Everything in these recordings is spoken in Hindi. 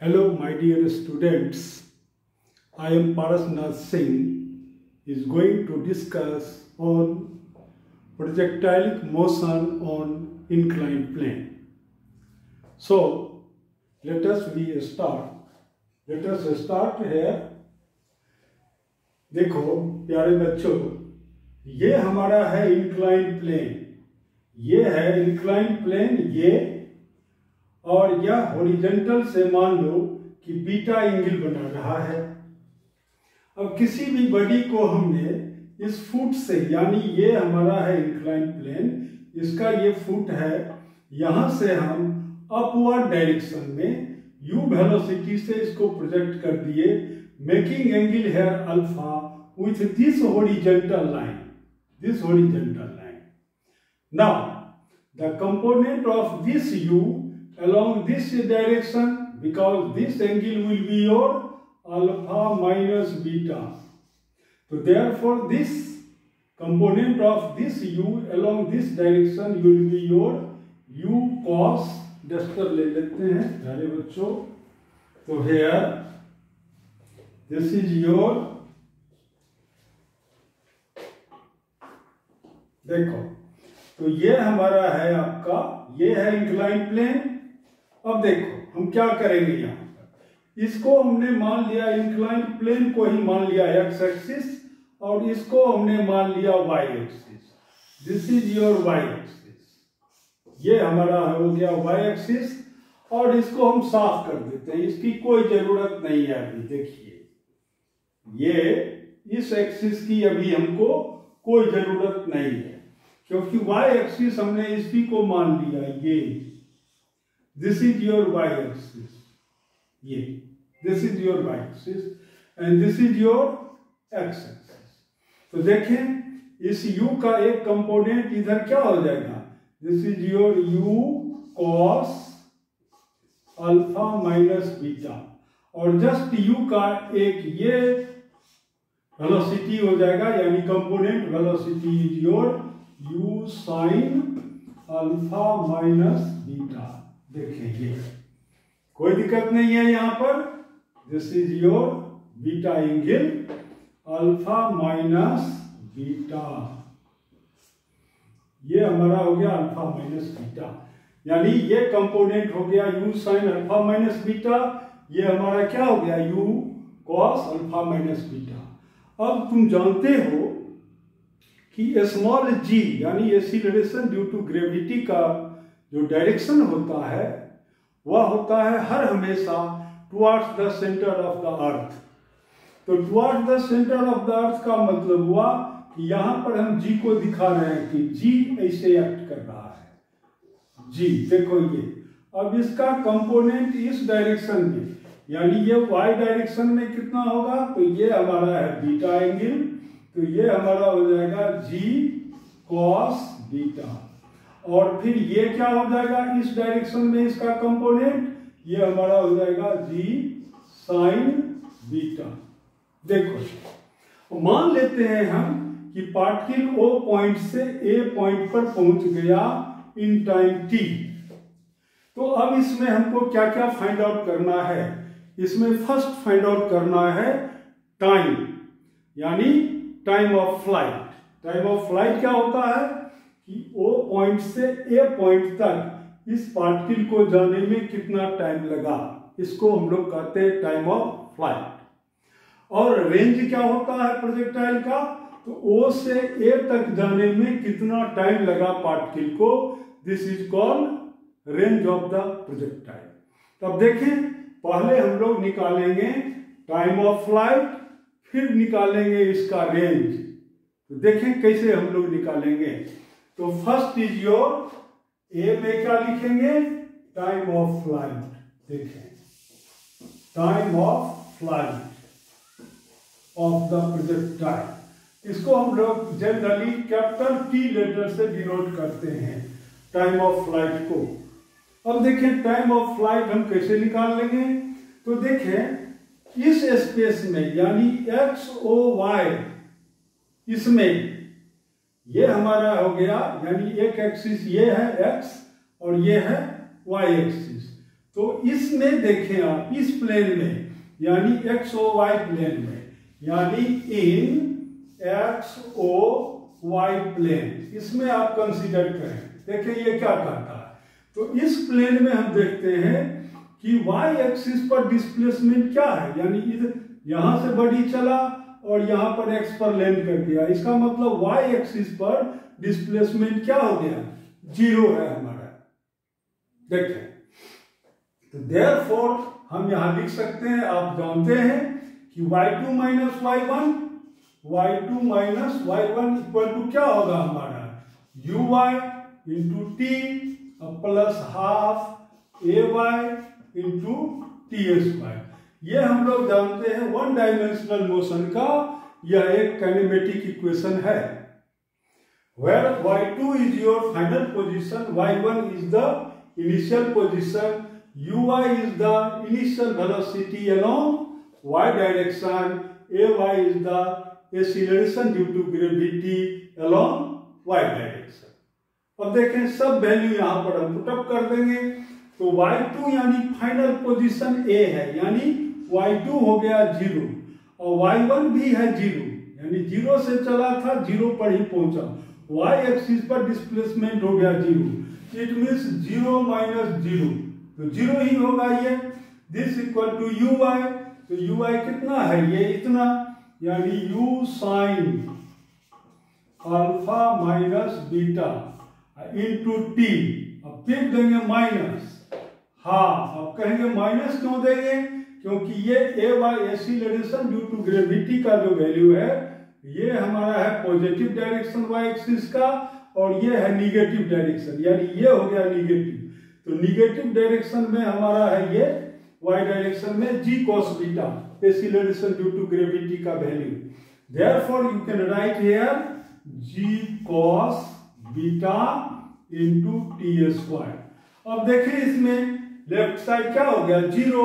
Hello, my dear students. I am Parasnath Singh is going to discuss on projectile motion on inclined plane. So, let us we start. Let us start here. देखो प्यारे बच्चों ये हमारा है इंक्लाइन प्लेन ये है इंक्लाइन प्लेन ये और यह हॉरिजेंटल से मान लो कि बीटा एंगल बना रहा है। अब किसी भी बॉडी को हमने इस फुट से, यानी ये हमारा है इंक्लाइन प्लेन इसका ये फुट है, यहाँ से हम अपवर्ड डायरेक्शन में यू वेलोसिटी से इसको प्रोजेक्ट कर दिए making angle here alpha with this horizontal line this horizontal line now the component of this u along this direction because this angle will be your alpha minus beta. So therefore this component of this u along this direction will be your u cos duster ले लेते हैं प्यारे बच्चों तो हेयर दिस इज़ योर देखो तो ये हमारा है आपका ये है इंक्लाइन प्लेन अब देखो, हम क्या करेंगे यहाँ इसको हमने मान लिया इंक्लाइन प्लेन को ही मान लिया एक्स एक्सिस और इसको हमने मान लिया y axis this is your y axis ये हमारा हो गया वाई एक्सिस और इसको हम साफ़ कर देते हैं। इसकी कोई ज़रूरत नहीं है अभी, देखिए। ये इस एक्सिस की अभी हमको कोई ज़रूरत नहीं है, क्योंकि वाई एक्सिस हमने इसी को मान लिया, ये। This is your y-axis. ये this is your y-axis. And this is your x-axis. तो देखें, इस u का एक कंपोनेंट इधर क्या हो जाएगा? This is your u cos alpha minus beta और जस्ट u का एक ये वेलोसिटी हो जाएगा, यानी component velocity is your u sine alpha minus beta देखें ये कोई दिक्कत नहीं है यहाँ पर। This is your beta angle alpha minus beta ये हमारा हो गया अल्फ़ा माइनस बीटा यानी ये कंपोनेंट हो गया u sine alpha minus beta ये हमारा क्या हो गया u cos alpha minus beta अब तुम जानते हो कि स्मॉल जी यानी एसिलेशन ड्यू टू ग्रेविटी का जो डायरेक्शन होता है, वह होता है हर हमेशा towards the centre of the earth तो towards the centre of the earth का मतलब हुआ कि यहाँ पर हम जी को दिखा रहे हैं कि जी ऐसे एक्ट कर रहा है। जी देखो ये। अब इसका कंपोनेंट इस डायरेक्शन में, यानी ये वाई डायरेक्शन में कितना होगा? तो ये हमारा है बीटा एंगल तो ये हमारा हो जाएगा जी कॉस बीटा और फिर ये क्या हो जाएगा? इस डायरेक्शन में इसका कंपोनेंट ये हमारा हो जाएगा जी साइन बीटा देखो, मान लेते हैं हम कि पार्टिकल ओ पॉइंट से ए पॉइंट पर पहुँच गया इन टाइम टी तो अब इसमें हमको क्या क्या फाइंड आउट करना है? इसमें फ़र्स्ट फाइंड आउट करना है टाइम यानी time of flight time of flight क्या होता है? कि ओ पॉइंट से ए पॉइंट तक इस पार्टिकल को जाने में कितना टाइम लगा? इसको हम लोग कहते हैं टाइम ऑफ़ फ़्लाइट। और रेंज क्या होता है प्रोजेक्टाइल का? तो ओ से ए तक जाने में कितना टाइम लगा पार्टिकल को? This is called range of the projectile तब देखें, पहले हम लोग निकालेंगे टाइम ऑफ़ फ़्लाइट फिर निकालेंगे इसका रेंज तो देखें कैसे हम लोग निकालेंगे। तो फ़र्स्ट इज़ योर ए में क्या लिखेंगे? टाइम ऑफ़ फ़्लाइट देखें। Time of flight of the projectile इसको हम लोग जनरली कैपिटल टी लेटर से डिनोट करते हैं टाइम ऑफ़ फ़्लाइट को। अब देखें टाइम ऑफ़ फ़्लाइट हम कैसे निकाल लेंगे? तो देखें, इस स्पेस में, यानी एक्स ओ वाई इसमें ये हमारा हो गया, यानी एक एक्सिस ये है एक्स और ये है वाई एक्सिस तो इसमें देखें आप, इस प्लेन में, यानी एक्स ओ वाई प्लेन में, यानी in x o y plane इसमें आप कंसीडर करें। देखें ये क्या कहता है। तो इस प्लेन में हम देखते हैं कि वाई एक्सिस पर डिस्प्लेसमेंट क्या है, यानी यहाँ से बड़ी चला और यहाँ पर एक्स पर लैंड कर दिया। इसका मतलब वाई एक्सिस पर डिस्प्लेसमेंट क्या हो गया? ज़ीरो है हमारा। देखें तो देर फोर हम यहाँ लिख सकते हैं, आप जानते हैं कि y2 two minus y one y two minus y one equal to क्या होगा हमारा? U y into t plus half a y into t s y यह हम लोग जानते हैं वन डायमेंशनल मोशन का, यह एक कैनेमेटिक इक्वेशन है। Where y two is your final position y one is the initial position u i is the initial velocity along y direction a y is the acceleration due to gravity along y direction अब देखें, सब वैल्यू यहाँ पर हम पुटअप कर देंगे। तो y2 यानी फाइनल पोजिशन a है, यानी y2 हो गया ज़ीरो और y1 भी है ज़ीरो यानी ज़ीरो से चला था ज़ीरो पर ही पहुँचा। Y एक्सिस पर डिस्प्लेसमेंट हो गया zero it means zero minus zero तो ज़ीरो ही होगा ये। This equal to u y तो यू वाई कितना है? ये इतना, यानी u sine alpha minus beta into t अब फिर देंगे माइनस हाँ अब कहेंगे माइनस क्यों देंगे? क्योंकि ये a y acceleration due to gravity का जो वैल्यू है, ये हमारा है पॉजिटिव डायरेक्शन वाई एक्सिस का और ये है निगेटिव डायरेक्शन यानी ये हो गया निगेटिव तो निगेटिव डायरेक्शन में हमारा है ये वाई डायरेक्शन में g cos beta acceleration due to gravity का value therefore you can write here g cos beta into t s y अब देखिए इसमें लेफ़्ट साइड क्या हो गया? ज़ीरो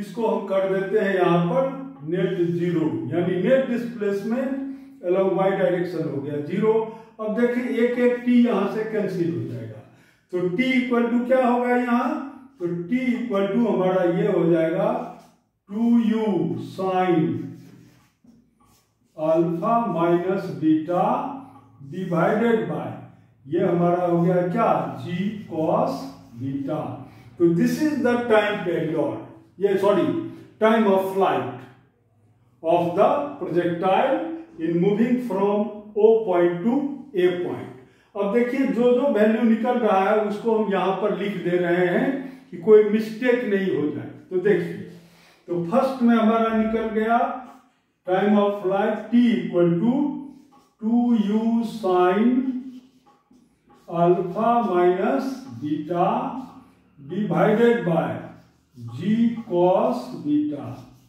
इसको हम कर देते हैं यहाँ पर नेट ज़ीरो यानी net displacement along y direction हो गया ज़ीरो अब देखिए एक एक टी यहाँ से कैंसिल हो जाएगा। तो टी इक्वल टू क्या होगा यहाँ? तो टी इक्वल टू हमारा ये हो जाएगा two u sine alpha minus beta divided by ये हमारा हो गया क्या? जी कॉस बीटा तो this is the time period ये sorry time of flight of the projectile in moving from O point to A point. अब देखिए, जो जो वैल्यू निकल रहा है, उसको हम यहाँ पर लिख दे रहे हैं कि कोई मिस्टेक नहीं हो जाए तो देखिए तो फ़र्स्ट में हमारा निकल गया time of flight t equal to two u sine alpha minus beta divided by g cos beta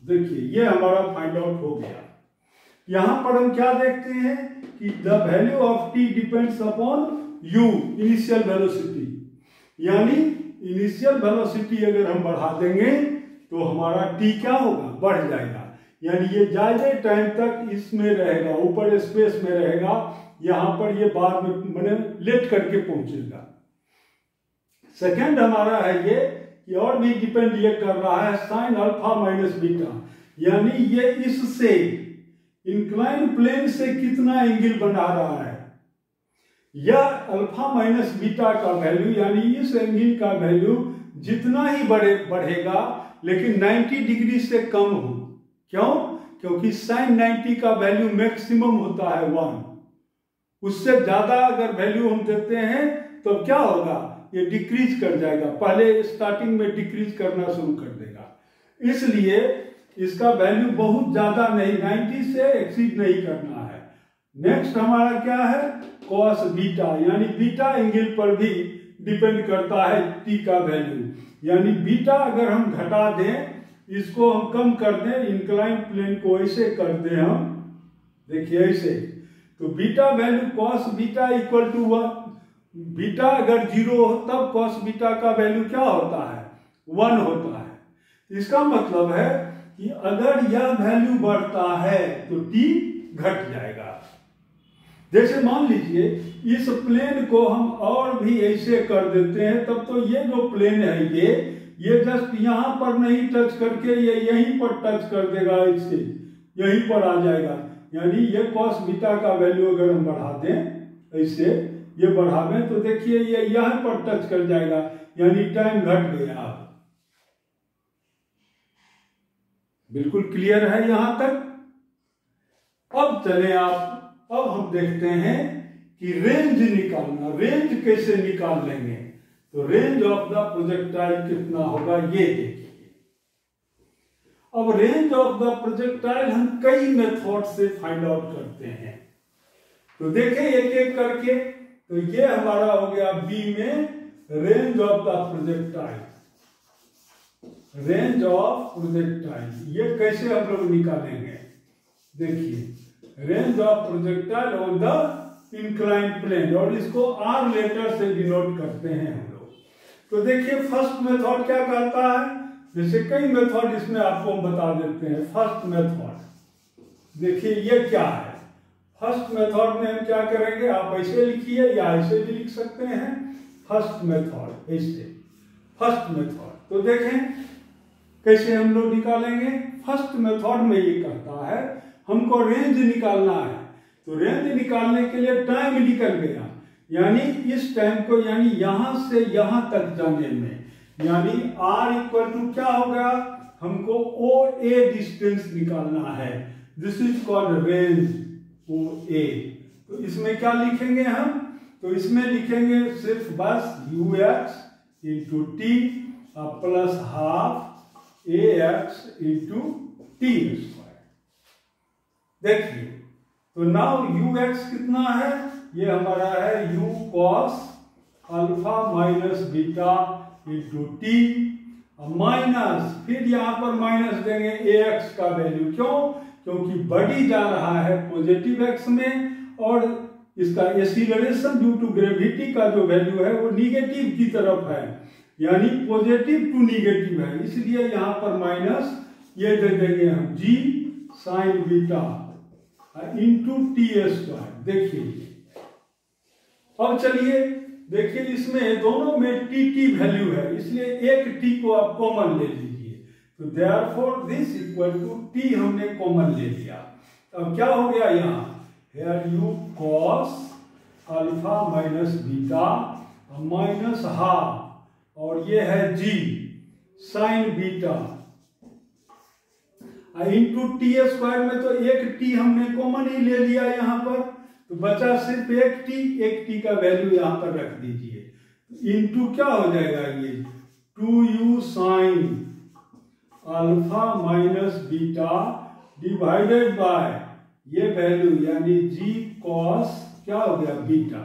देखिए, ये हमारा फाइंड आउट हो गया। यहाँ पर हम क्या देखते हैं कि the value of t depends upon u initial velocity यानी इनिशियल वेलोसिटी अगर हम बढ़ा देंगे तो हमारा टी क्या होगा? बढ़ जाएगा। यानी ये ज़्यादा टाइम तक इसमें रहेगा, ऊपर स्पेस में रहेगा। यहाँ पर ये बाद में, मैंने लेट करके पहुंचेगा। सेकंड हमारा है ये और भी डिपेंड ये कर रहा है साइन अल्फ़ा माइनस बीटा यानी ये इससे इंक्लाइन प्लेन से कितना एंगल बना रहा है? यह अल्फ़ा माइनस बीटा का वैल्यू यानी इस एंगल का वैल्यू जितना ही बढ़े बढ़ेगा, लेकिन 90 डिग्री से कम हो। क्यों? क्योंकि साइन 90 का वैल्यू मैक्सिमम होता है वन उससे ज़्यादा अगर वैल्यू हम देते हैं तो क्या होगा? ये डिक्रीज कर जाएगा। पहले स्टार्टिंग में डिक्रीज करना शुरू कर देगा। इसलिए इसका वैल्यू बहुत ज़्यादा नहीं 90 से एक्सीड नहीं करना है। नेक्स्ट हमारा क्या है? कॉस बीटा यानी बीटा एंगल पर भी डिपेंड करता है टी का वैल्यू यानी बीटा अगर हम घटा दें, इसको हम कम कर दें इंक्लाइन प्लेन को ऐसे कर दें हम। देखिए ऐसे। तो beta value cos beta equal to one beta अगर ज़ीरो हो, तब कॉस बीटा का वैल्यू क्या होता है? वन होता है। इसका मतलब है कि अगर यह वैल्यू बढ़ता है तो टी घट जाएगा। जैसे मान लीजिए, इस प्लेन को हम और भी ऐसे कर देते हैं, तब तो ये जो प्लेन है ये ये जस्ट यहाँ पर नहीं टच करके, ये यहीं पर टच कर देगा इससे। यहीं पर आ जाएगा। यानी ये कॉस बीटा का वैल्यू अगर हम बढ़ा दें, ऐसे ये बढ़ावे तो देखिए, ये यहाँ पर टच कर जाएगा, यानी टाइम घट गया। बिल्कुल क्लियर है यहाँ तक? अब चले आप, अब हम देखते हैं कि रेंज निकालना रेंज कैसे निकाल लेंगे? तो रेंज ऑफ़ द प्रोजेक्टाइल कितना होगा, ये देखिए। अब रेंज ऑफ़ द प्रोजेक्टाइल हम कई मेथड से फाइंड आउट करते हैं। तो देखें एक एक करके तो ये हमारा हो गया बी में range of the projectile range of projectile ये कैसे हम लोग निकालेंगे? देखिए range of projectile on the incline plane और इसको आर लेटर से डिनोट करते हैं हम लोग। तो देखिए फ़र्स्ट मेथड क्या कहता है? जैसे कई मेथड इसमें आपको हम बता देते हैं। फ़र्स्ट मेथड देखिए, ये क्या है? फ़र्स्ट मेथड में हम क्या करेंगे? आप ऐसे लिखिए या ऐसे भी लिख सकते हैं। फ़र्स्ट मेथड ऐसे। फ़र्स्ट मेथड तो देखें, कैसे हम लोग निकालेंगे? फ़र्स्ट मेथड में ये कहता है, हमको रेंज निकालना है। तो रेंज निकालने के लिए टाइम निकल गया। यानी इस टाइम को, यानी यहाँ से यहाँ तक जाने में। यानी r इक्वल टू क्या होगा? हमको ओ ए डिस्टेंस निकालना है। This is called range O A तो इसमें क्या लिखेंगे हम? तो इसमें लिखेंगे सिर्फ़ बस u x into t plus half a x into t square देखिए तो नाउ यू एक्स कितना है? ये हमारा है u cos alpha minus beta into t minus फिर यहाँ पर माइनस देंगे ए एक्स का वैल्यू क्यों? क्योंकि बढ़ी जा रहा है पॉजिटिव एक्स में और इसका एसिलरेशन ड्यू टू ग्रेविटी का जो वैल्यू है वो निगेटिव की तरफ़ है। यानी पॉजिटिव टू निगेटिव है। इसलिए यहाँ पर माइनस ये दे देंगे हम g sine beta into t square देखिए। अब चलिए, देखिए इसमें दोनों में टी टी वैल्यू है। इसलिए एक टी को आप कॉमन ले लीजिए। तो therefore this equal to t हमने कॉमन ले लिया। अब क्या हो गया यहाँ? Here u cos alpha minus beta minus half और ये है g sine beta into t square में तो एक टी हमने कॉमन ही ले लिया यहाँ पर तो बचा सिर्फ़ एक टी एक टी का वैल्यू यहाँ पर रख दीजिए। इंटू क्या हो जाएगा ये? Two u sine alpha minus beta divided by ये वैल्यू यानी जी कॉस क्या हो गया? बीटा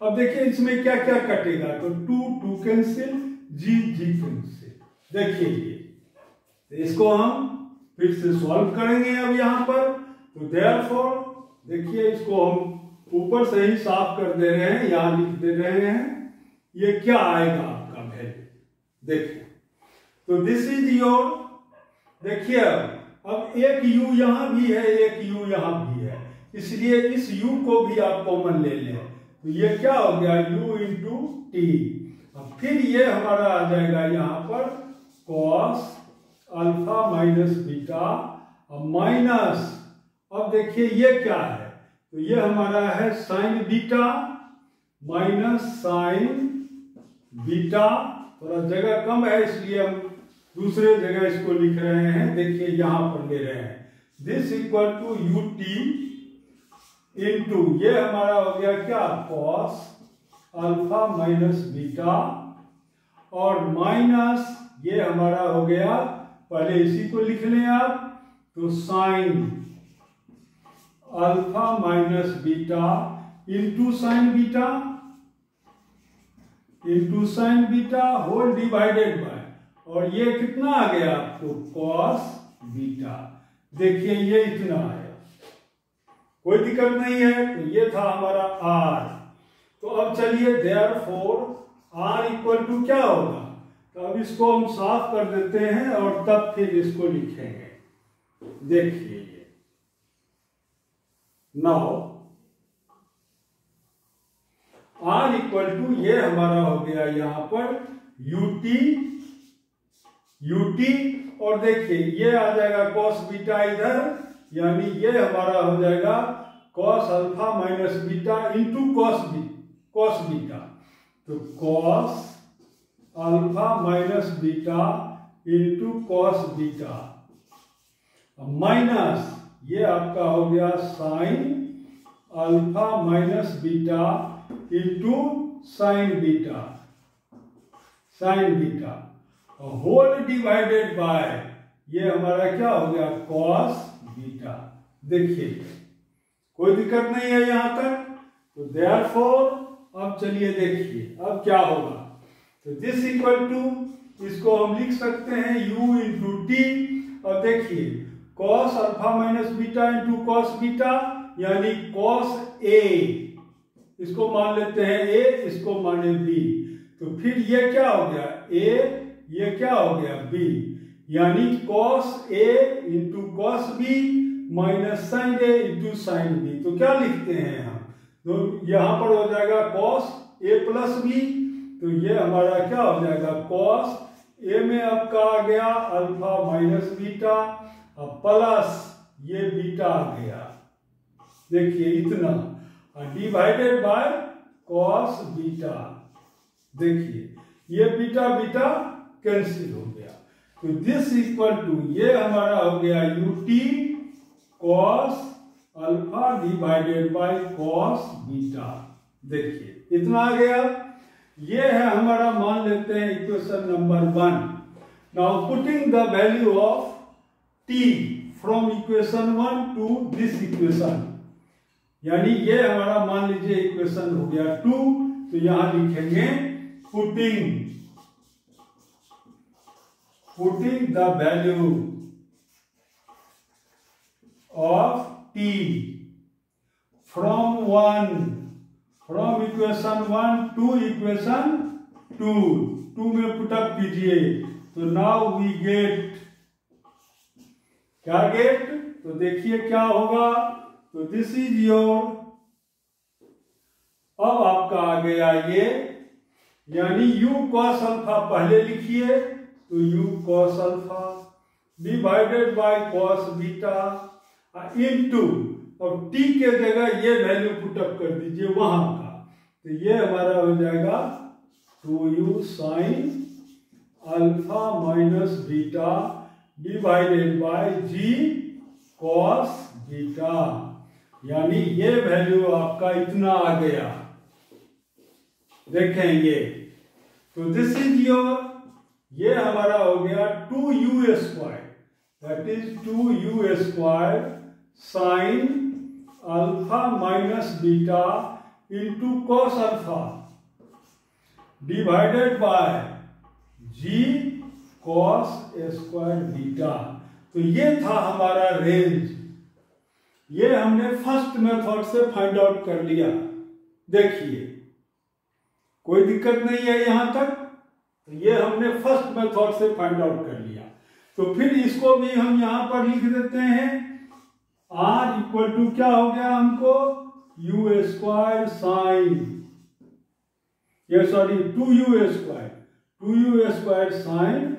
अब देखिए इसमें क्या क्या कटेगा? तो two two cancel g g cancel देखिए ये। इसको हम फिर से सॉल्व करेंगे अब यहाँ पर। तो देयर देखिए इसको हम ऊपर से ही साफ़ कर दे रहे हैं, यहाँ लिख दे रहे हैं। ये क्या आएगा आपका वैल्यू देखिए। तो दिस इज़ योर देखिए, अब एक u यहाँ भी है, एक u यहाँ भी है। इसलिए इस u को भी आप कॉमन ले लें। तो ये क्या हो गया? U इंटू टी अब फिर ये हमारा आ जाएगा यहाँ पर cos alpha minus beta minus अब देखिए ये क्या है? तो ये हमारा है sine beta minus sine beta थोड़ा जगह कम है, इसलिए हम दूसरे जगह इसको लिख रहे हैं, देखिए यहाँ पर ले रहे हैं। This equal to u t into ये हमारा हो गया क्या? कॉस अल्फ़ा माइनस बीटा और माइनस ये हमारा हो गया। पहले इसी को लिख लें आप तो sine alpha minus beta into sine beta into sine beta whole divided by और ये कितना आ गया आपको? कॉस बीटा देखिए, ये इतना आया कोई दिक्कत नहीं है तो ये था हमारा आर तो अब चलिए therefore are equal to क्या होगा? तो अब इसको हम साफ़ कर देते हैं और तब फिर इसको लिखेंगे। देखिए ये। नाउ आर इक्वल टू ये हमारा हो गया यहाँ पर यू टी यू टी और देखिए, ये आ जाएगा कॉस बीटा इधर, यानी ये हमारा हो जाएगा cos alpha minus beta into cos B cos beta तो cos alpha minus beta into cos beta minus ये आपका हो गया sine alpha minus beta into sine beta sine beta whole divided by ये हमारा क्या हो गया? कॉस बीटा देखिए, कोई दिक्कत नहीं है यहाँ तक। तो देयर फोर अब चलिए देखिए, अब क्या होगा? तो दिस इक्वल टू इसको हम लिख सकते हैं u इंटू टी और देखिए cos alpha minus beta into cos beta यानी कॉस ए इसको मान लेते हैं ए इसको माने बी तो फिर ये क्या हो गया? ए ये क्या हो गया? बी यानी cos A into cos B minus sine A into sine B तो क्या लिखते हैं हम तो यहाँ पर हो जाएगा कॉस ए प्लस बी तो ये हमारा क्या हो जाएगा? कॉस ए में आपका आ गया अल्फ़ा माइनस बीटा और प्लस ये बीटा आ गया। देखिए इतना। डिवाइडेड बाय कॉस बीटा देखिए, ये बीटा बीटा कैंसिल हो गया। तो दिस इक्वल टू ये हमारा हो गया u t cos alpha divided by cos beta देखिए, इतना आ गया। ये है हमारा मान लेते हैं equation number one now putting the value of t from equation one to this equation यानी ये हमारा मान लीजिए इक्वेशन हो गया टू तो यहाँ लिखेंगे putting putting the value of t from one from equation one to equation two two में पुटअप कीजिए। तो नाउ वी गेट क्या गेट तो देखिए क्या होगा। तो दिस इज़ योर अब आपका आ गया ये यानी u cos अल्फ़ा पहले लिखिए। तो u cos alpha divided by cos beta into अब t के जगह ये वैल्यू पुटअप कर दीजिए वहाँ का। तो ये हमारा हो जाएगा two u sine alpha minus beta divided by g cos beta यानी ये वैल्यू आपका इतना आ गया। देखेंगे। तो दिस इज़ योर ये हमारा हो गया two u square that is two u square sine alpha minus beta into cos alpha divided by g cos square beta तो ये था हमारा रेंज ये हमने फ़र्स्ट मेथड से फाइंड आउट कर लिया। देखिए, कोई दिक्कत नहीं है यहाँ तक। तो ये हमने फ़र्स्ट मेथड से फाइंड आउट कर लिया। तो फिर इसको भी हम यहाँ पर लिख देते हैं। आर इक्वल टू क्या हो गया हमको? यू स्क्वायर साइन ये sorry two u square two u square sine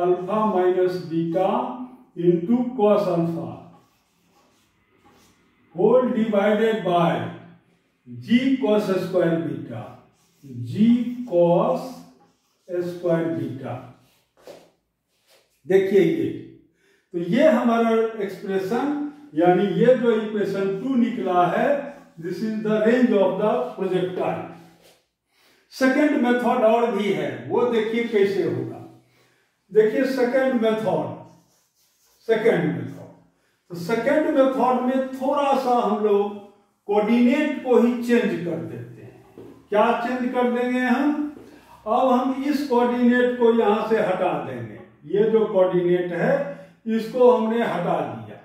alpha minus beta into cos alpha whole divided by g cos square beta g cos square beta. देखिए ये। तो ये हमारा एक्सप्रेशन यानी ये जो इक्वेशन टू निकला है this is the range of the projectile second method और भी है, वो देखिए कैसे होगा। देखिए सेकेंड मेथड सेकेंड मेथड तो सेकेंड मेथड में थोड़ा सा हम लोग कोऑर्डिनेट को ही चेंज कर देते हैं। क्या चेंज कर देंगे हम? अब हम इस कोऑर्डिनेट को यहाँ से हटा देंगे। ये जो कोऑर्डिनेट है, इसको हमने हटा दिया।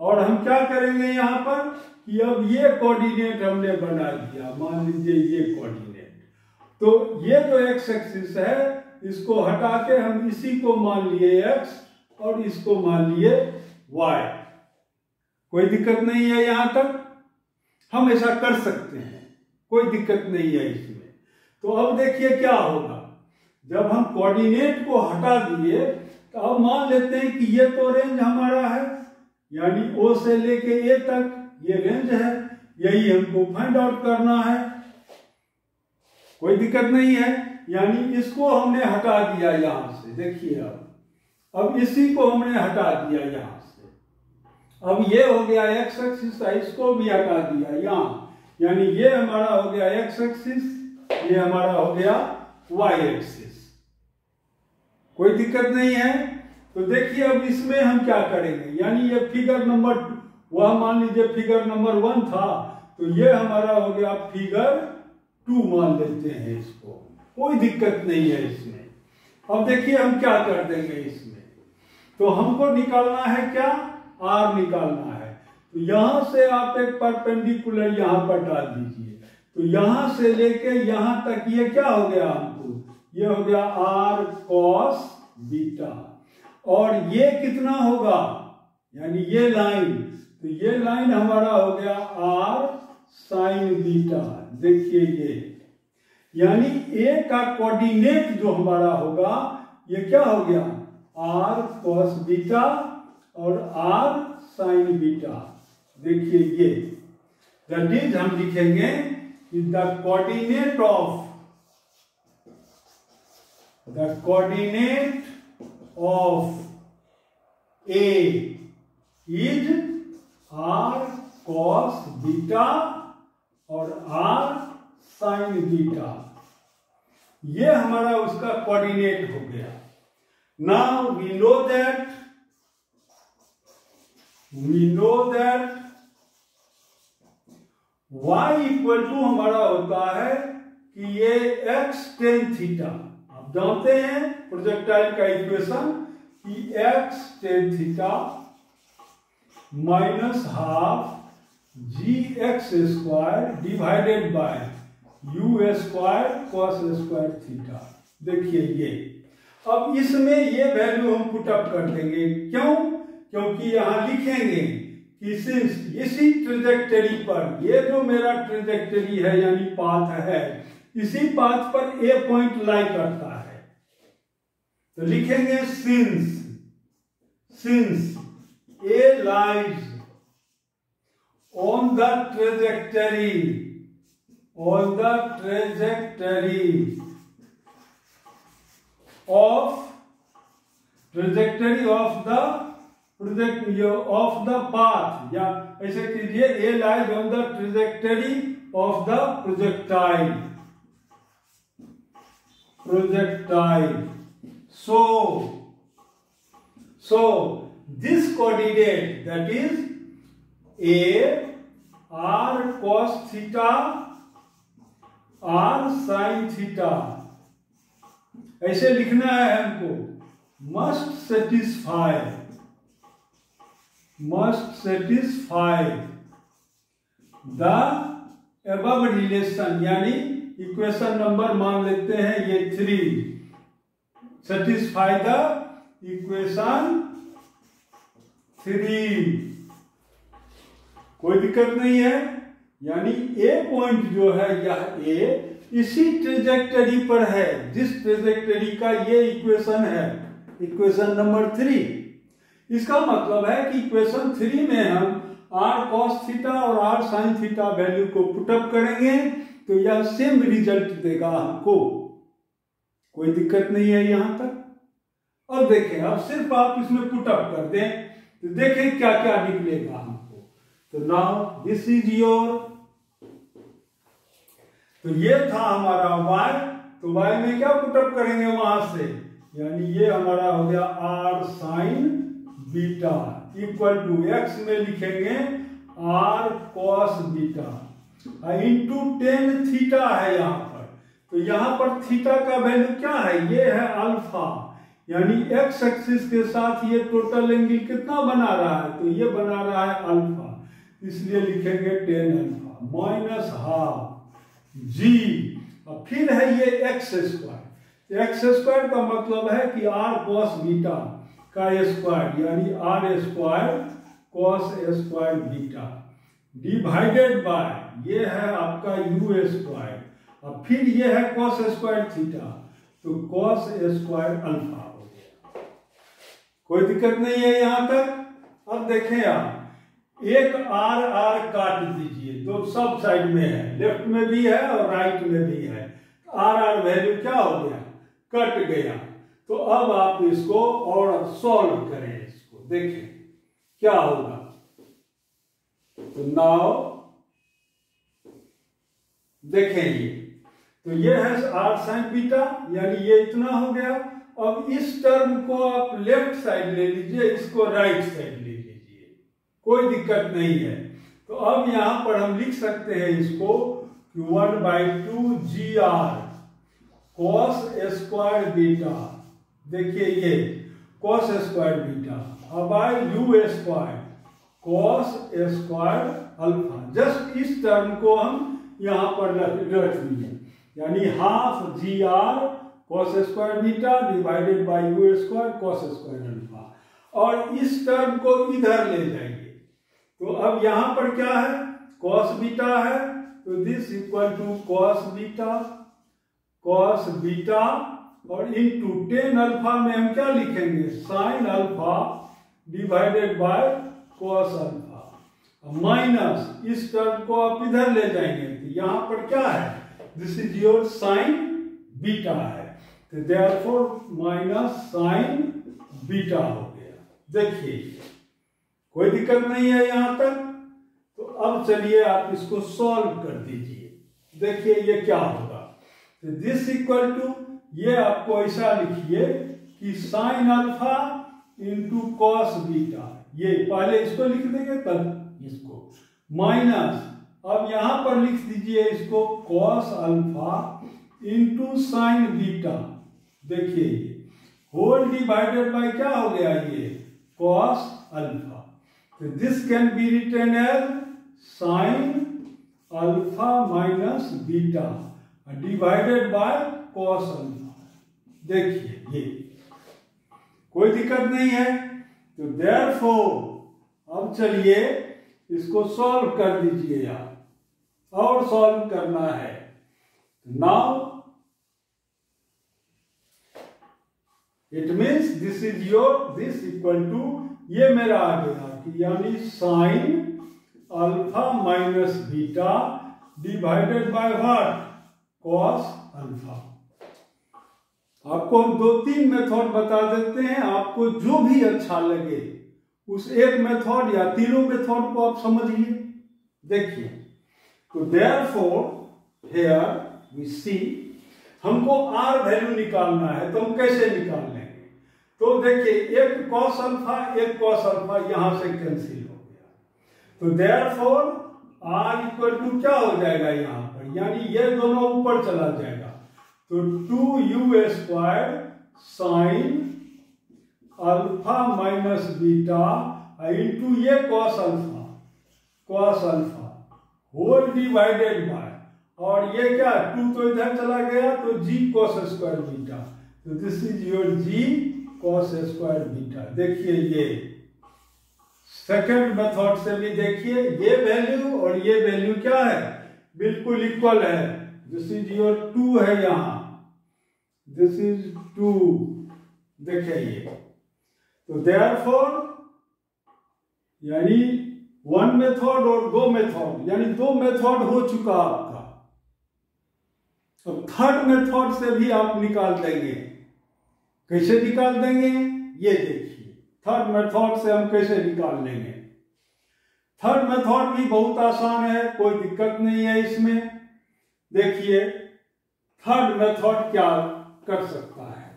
और हम क्या करेंगे यहाँ पर कि अब ये कोऑर्डिनेट हमने बना दिया। मान लीजिए ये कोऑर्डिनेट तो ये जो एक्स एक्सिस है, इसको हटा के हम इसी को मान लिए एक्स और इसको मान लिए वाई कोई दिक्कत नहीं है यहाँ तक। हम ऐसा कर सकते हैं। कोई दिक्कत नहीं है इसमें। तो अब देखिए क्या होगा। जब हम कोऑर्डिनेट को हटा दिए तो अब मान लेते हैं कि ये तो रेंज हमारा है, यानी ओ से लेके ए तक ये रेंज है। यही हमको फाइंड आउट करना है। कोई दिक्कत नहीं है, यानी इसको हमने हटा दिया यहाँ से। देखिए अब अब इसी को हमने हटा दिया यहाँ से। अब ये हो गया एक्स एक्सिस इसको भी हटा दिया यहाँ। यानी ये हमारा हो गया एक्स एक्सिस ये हमारा हो गया वाई एक्सिस कोई दिक्कत नहीं है। तो देखिए अब इसमें हम क्या करेंगे? यानी ये फिगर नंबर वह मान लीजिए फिगर नंबर वन था तो ये हमारा हो गया फिगर टू मान लेते हैं इसको। कोई दिक्कत नहीं है इसमें। अब देखिए हम क्या कर देंगे इसमें। तो हमको निकालना है क्या? आर निकालना है। तो यहाँ से आप एक परपेंडिकुलर यहाँ पर डाल दीजिए। तो यहाँ से लेके यहाँ तक ये क्या हो गया हमको? ये हो गया आर कॉस बीटा और ये कितना होगा? यानी ये लाइन तो ये लाइन हमारा हो गया आर साइन बीटा देखिए ये। यानी ए का कोऑर्डिनेट जो हमारा होगा, ये क्या हो गया? आर कॉस बीटा और आर साइन बीटा देखिए ये। दैट इज़ हम लिखेंगे the coordinate of the coordinate of A is R cos beta और आर साइन बीटा ये हमारा उसका कोऑर्डिनेट हो गया। Now we know that we know that y equal to हमारा होता है कि ये x टेन थीटा आप जानते हैं प्रोजेक्टाइल का इक्वेशन कि x tan theta minus half g x square divided by u square cos square theta देखिए ये। अब इसमें ये वैल्यू हम पुटअप कर देंगे। क्यों? क्योंकि यहाँ लिखेंगे कि सिंस इसी ट्रेजेक्टरी पर, ये जो मेरा ट्रेजेक्टरी है, यानी पाथ है, इसी पाथ पर ए पॉइंट लाई करता है। तो लिखेंगे since since a lies on the trajectory on the trajectory of trajectory of the of the path या ऐसे कीजिए a lies on the trajectory of the projectile projectile so so this coordinate that is a r cos theta r sine theta ऐसे लिखना है हमको। Must satisfy must satisfy the above relation यानी इक्वेशन नंबर मान लेते हैं ये three satisfy the equation three कोई दिक्कत नहीं है, यानी ए पॉइंट जो है, यह ए इसी ट्रेजेक्टरी पर है, जिस ट्रेजेक्टरी का ये इक्वेशन है इक्वेशन नंबर थ्री इसका मतलब है कि इक्वेशन थ्री में हम आर कॉस थीटा और आर साइन थीटा वैल्यू को पुटअप करेंगे तो यह सेम रिज़ल्ट देगा हमको। कोई दिक्कत नहीं है यहाँ तक। अब देखें, अब सिर्फ़ आप इसमें पुटअप कर दें तो देखें क्या क्या निकलेगा हमको। तो नाउ दिस इज़ योर तो ये था हमारा वाई तो वाई में क्या पुटअप करेंगे वहाँ से? यानी ये हमारा हो गया r sine beta equal to x में लिखेंगे r cos beta. Into tan theta है यहाँ पर। तो यहाँ पर थीटा का वैल्यू क्या है? ये है अल्फ़ा यानी x एक्सिस के साथ ये टोटल एंगल कितना बना रहा है? तो ये बना रहा है अल्फ़ा इसलिए लिखेंगे tan alpha minus half g और फिर है ये एक्स स्क्वायर एक्स स्क्वायर का मतलब है कि आर कॉस बीटा। का स्क्वायर यानी r square cos square beta divided by ये है आपका यू स्क्वायर और फिर ये है कॉस स्क्वायर थीटा तो कॉस स्क्वायर अल्फ़ा हो गया। कोई दिक्कत नहीं है यहाँ तक? अब देखें आप। एक आर आर काट दीजिए। तो सब साइड में है। लेफ़्ट में भी है और राइट में भी है। आर आर वैल्यू क्या हो गया? कट गया। तो अब आप इसको और अब सॉल्व करें इसको। देखें, क्या होगा? तो नाउ देखें ये। तो ये है आर साइन बीटा यानी ये इतना हो गया। अब इस टर्म को आप लेफ़्ट साइड ले लीजिए, इसको राइट साइड ले लीजिए। कोई दिक्कत नहीं है। तो अब यहाँ पर हम लिख सकते हैं इसको one by two g r cos square beta देखिए ये कॉस स्क्वायर बीटा अब आए u square cos square alpha just इस टर्म को हम यहाँ पर रख लिए यानी half g r cos square beta divided by u square cos square alpha और इस टर्म को इधर ले जाइए तो अब यहाँ पर क्या है? कॉस बीटा है। तो this equal to cos beta cos beta और इन टू टेन अल्फ़ा में हम क्या लिखेंगे? Sine alpha divided by cos alpha. Minus इस टर्म को आप इधर ले जाएँगे। तो यहाँ पर क्या है? This is your sine beta है। तो देयरफॉर माइनस साइन बीटा हो गया। देखिए, कोई दिक्कत नहीं है यहाँ तक। तो अब चलिए आप इसको सॉल्व कर दीजिए। देखिए ये क्या होगा। दिस इक्वल टू ये आपको ऐसा लिखिए कि sine alpha into cos beta ये पहले इसको लिख देंगे तब इसको। माइनस अब यहाँ पर लिख दीजिए इसको cos alpha into sine beta देखिए होल डिवाइडेड बाय क्या हो गया ये? कॉस अल्फ़ा तो this can be written as sine alpha minus beta divided by cos alpha देखिए, ये। कोई दिक्कत नहीं है तो देर अब चलिए, इसको सॉल्व कर दीजिए आप और सॉल्व करना है। Now it means this is your this equal to ये मेरा आ गया कि यानी sine alpha minus beta divided by what cos alpha आपको हम दो तीन मेथड बता देते हैं, आपको जो भी अच्छा लगे, उस एक मेथड या तीनों मेथड को आप समझिए। देखिए तो therefore here we see हमको आर वैल्यू निकालना है तो हम कैसे निकाल लेंगे तो देखिए, एक कॉस अल्फ़ा एक कॉस अल्फ़ा यहाँ से कैंसिल हो गया। तो therefore are equal to क्या हो जाएगा यहाँ पर? यानी ये दोनों ऊपर चला जाएगा। तो two u square sine alpha minus beta into ये cos alpha cos alpha whole divided by और ये क्या टू तो इधर चला गया तो जी कॉस स्क्वायर बीटा तो this is your g cos square beta देखिए ये सेकंड मेथड से भी देखिए, ये वैल्यू और ये वैल्यू क्या है? बिल्कुल इक्वल है। दिस इज़ योर टू है यहाँ। दिस इज़ टू देखिए ये तो देयर फोर यानी वन मेथड और दो मेथड यानी दो मेथड हो चुका आपका। अब थर्ड मेथड से भी आप निकाल देंगे। कैसे निकाल देंगे? ये देखिए। थर्ड मेथड से हम कैसे निकाल लेंगे? थर्ड मेथड भी बहुत आसान है, कोई दिक्कत नहीं है इसमें। देखिए थर्ड मेथड क्या कर सकता है।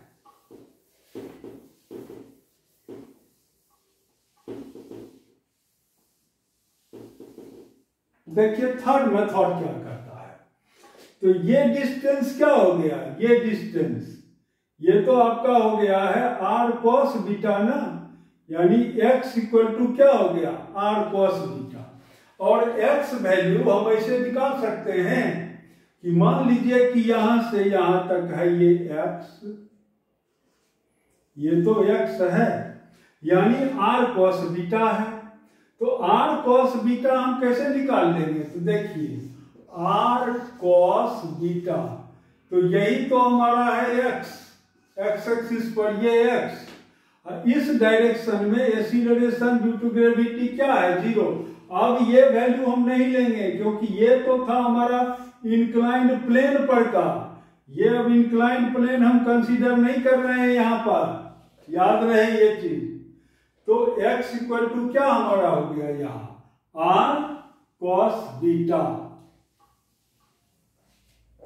देखिए थर्ड मेथड क्या करता है? तो ये डिस्टेंस क्या हो गया? ये डिस्टेंस ये तो आपका हो गया है आर कॉस बीटा ना? यानी एक्स इक्वल टू क्या हो गया? आर कॉस बीटा और एक्स वैल्यू हम ऐसे निकाल सकते हैं। कि मान लीजिए कि यहाँ से यहाँ तक है ये x ये तो x है, यानी r cos बीटा है। तो r cos बीटा हम कैसे निकाल लेंगे? तो देखिए आर कॉस बीटा तो यही तो हमारा है एक्स एक्स एक्सिस पर ये एक्स इस डायरेक्शन में एसिलरेशन ड्यू टू ग्रेविटी क्या है? ज़ीरो अब ये वैल्यू हम नहीं लेंगे, क्योंकि ये तो था हमारा इंक्लाइंड प्लेन पर का। ये अब इंक्लाइंड प्लेन हम कंसीडर नहीं कर रहे हैं यहाँ पर। याद रहे ये चीज़। तो x इक्वल टू क्या हमारा हो गया यहाँ? आर कॉस बीटा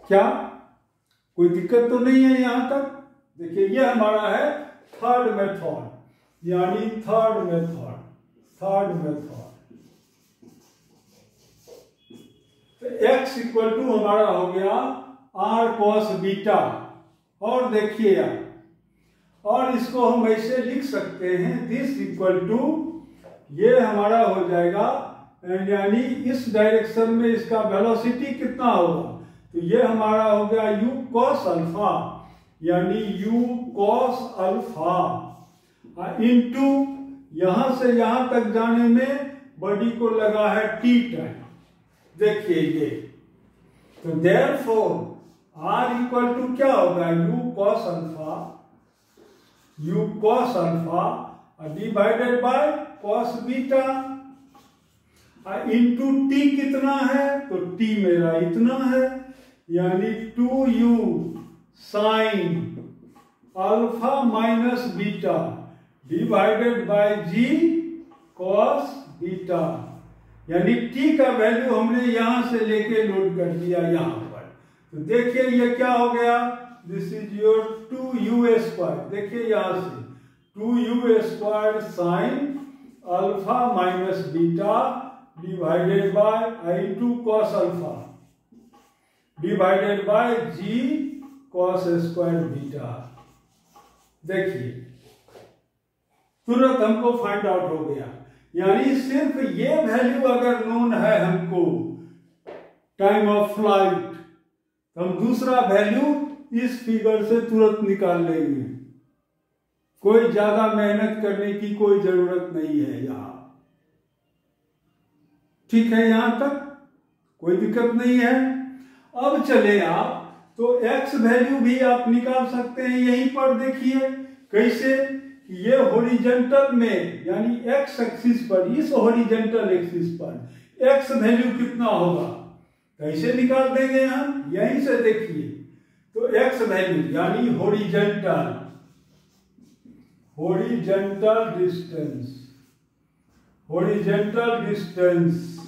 क्या? कोई दिक्कत तो नहीं है यहाँ तक? देखिए, ये हमारा है थर्ड मेथड यानी third method third method x equal to हमारा हो गया आर कॉस बीटा और देखिए आप और इसको हम ऐसे लिख सकते हैं दिस इक्वल टू ये हमारा हो जाएगा यानी इस डायरेक्शन में इसका वेलोसिटी कितना होगा? तो ये हमारा हो गया यू कॉस अल्फ़ा यानी यू कॉस अल्फ़ा इंटू यहाँ से यहाँ तक जाने में बॉडी को लगा है टी टाइम देखिए ये। तो therefore are equal to क्या होगा? u cos alpha u cos alpha divided by cos beta into t कितना है? तो टी मेरा इतना है, यानी two u sine alpha minus beta divided by g cos beta यानी टी का वैल्यू हमने यहाँ से लेके लोड कर दिया यहाँ पर। तो देखिए ये क्या हो गया? This is your two u square देखिए यहाँ से। Two u square sine alpha minus beta divided by I two cos alpha divided by g cos square beta देखिए। तुरंत हमको फाइंड आउट हो गया। यानी सिर्फ़ ये वैल्यू अगर नोन है हमको टाइम ऑफ़ फ़्लाइट तो हम दूसरा वैल्यू इस फिगर से तुरंत निकाल लेंगे। कोई ज़्यादा मेहनत करने की कोई ज़रूरत नहीं है यहाँ। ठीक है यहाँ तक? कोई दिक्कत नहीं है। अब चले आप तो x वैल्यू भी आप निकाल सकते हैं, यहीं पर देखिए, कैसे? ये होरिजेंटल में, यानी एक्स एक्सिस पर, इस होरिजेंटल एक्सिस पर, x वैल्यू कितना होगा? कैसे निकाल देंगे हम? यहीं से देखिए। तो एक्स वैल्यू यानी horizontal horizontal distance horizontal distance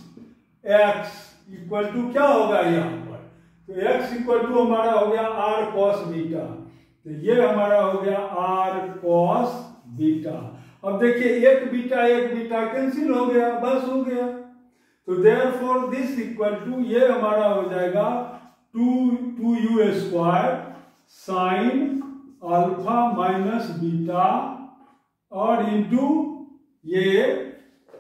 x equal to क्या होगा यहाँ पर? तो एक्स इक्वल टू हमारा हो गया आर cos बीटा तो ये हमारा हो गया आर कॉस बीटा अब देखिए, एक बीटा एक बीटा कैंसिल हो गया, बस हो गया। तो therefore this equal to ये हमारा हो जाएगा two two u square sine alpha minus beta और इंटू ये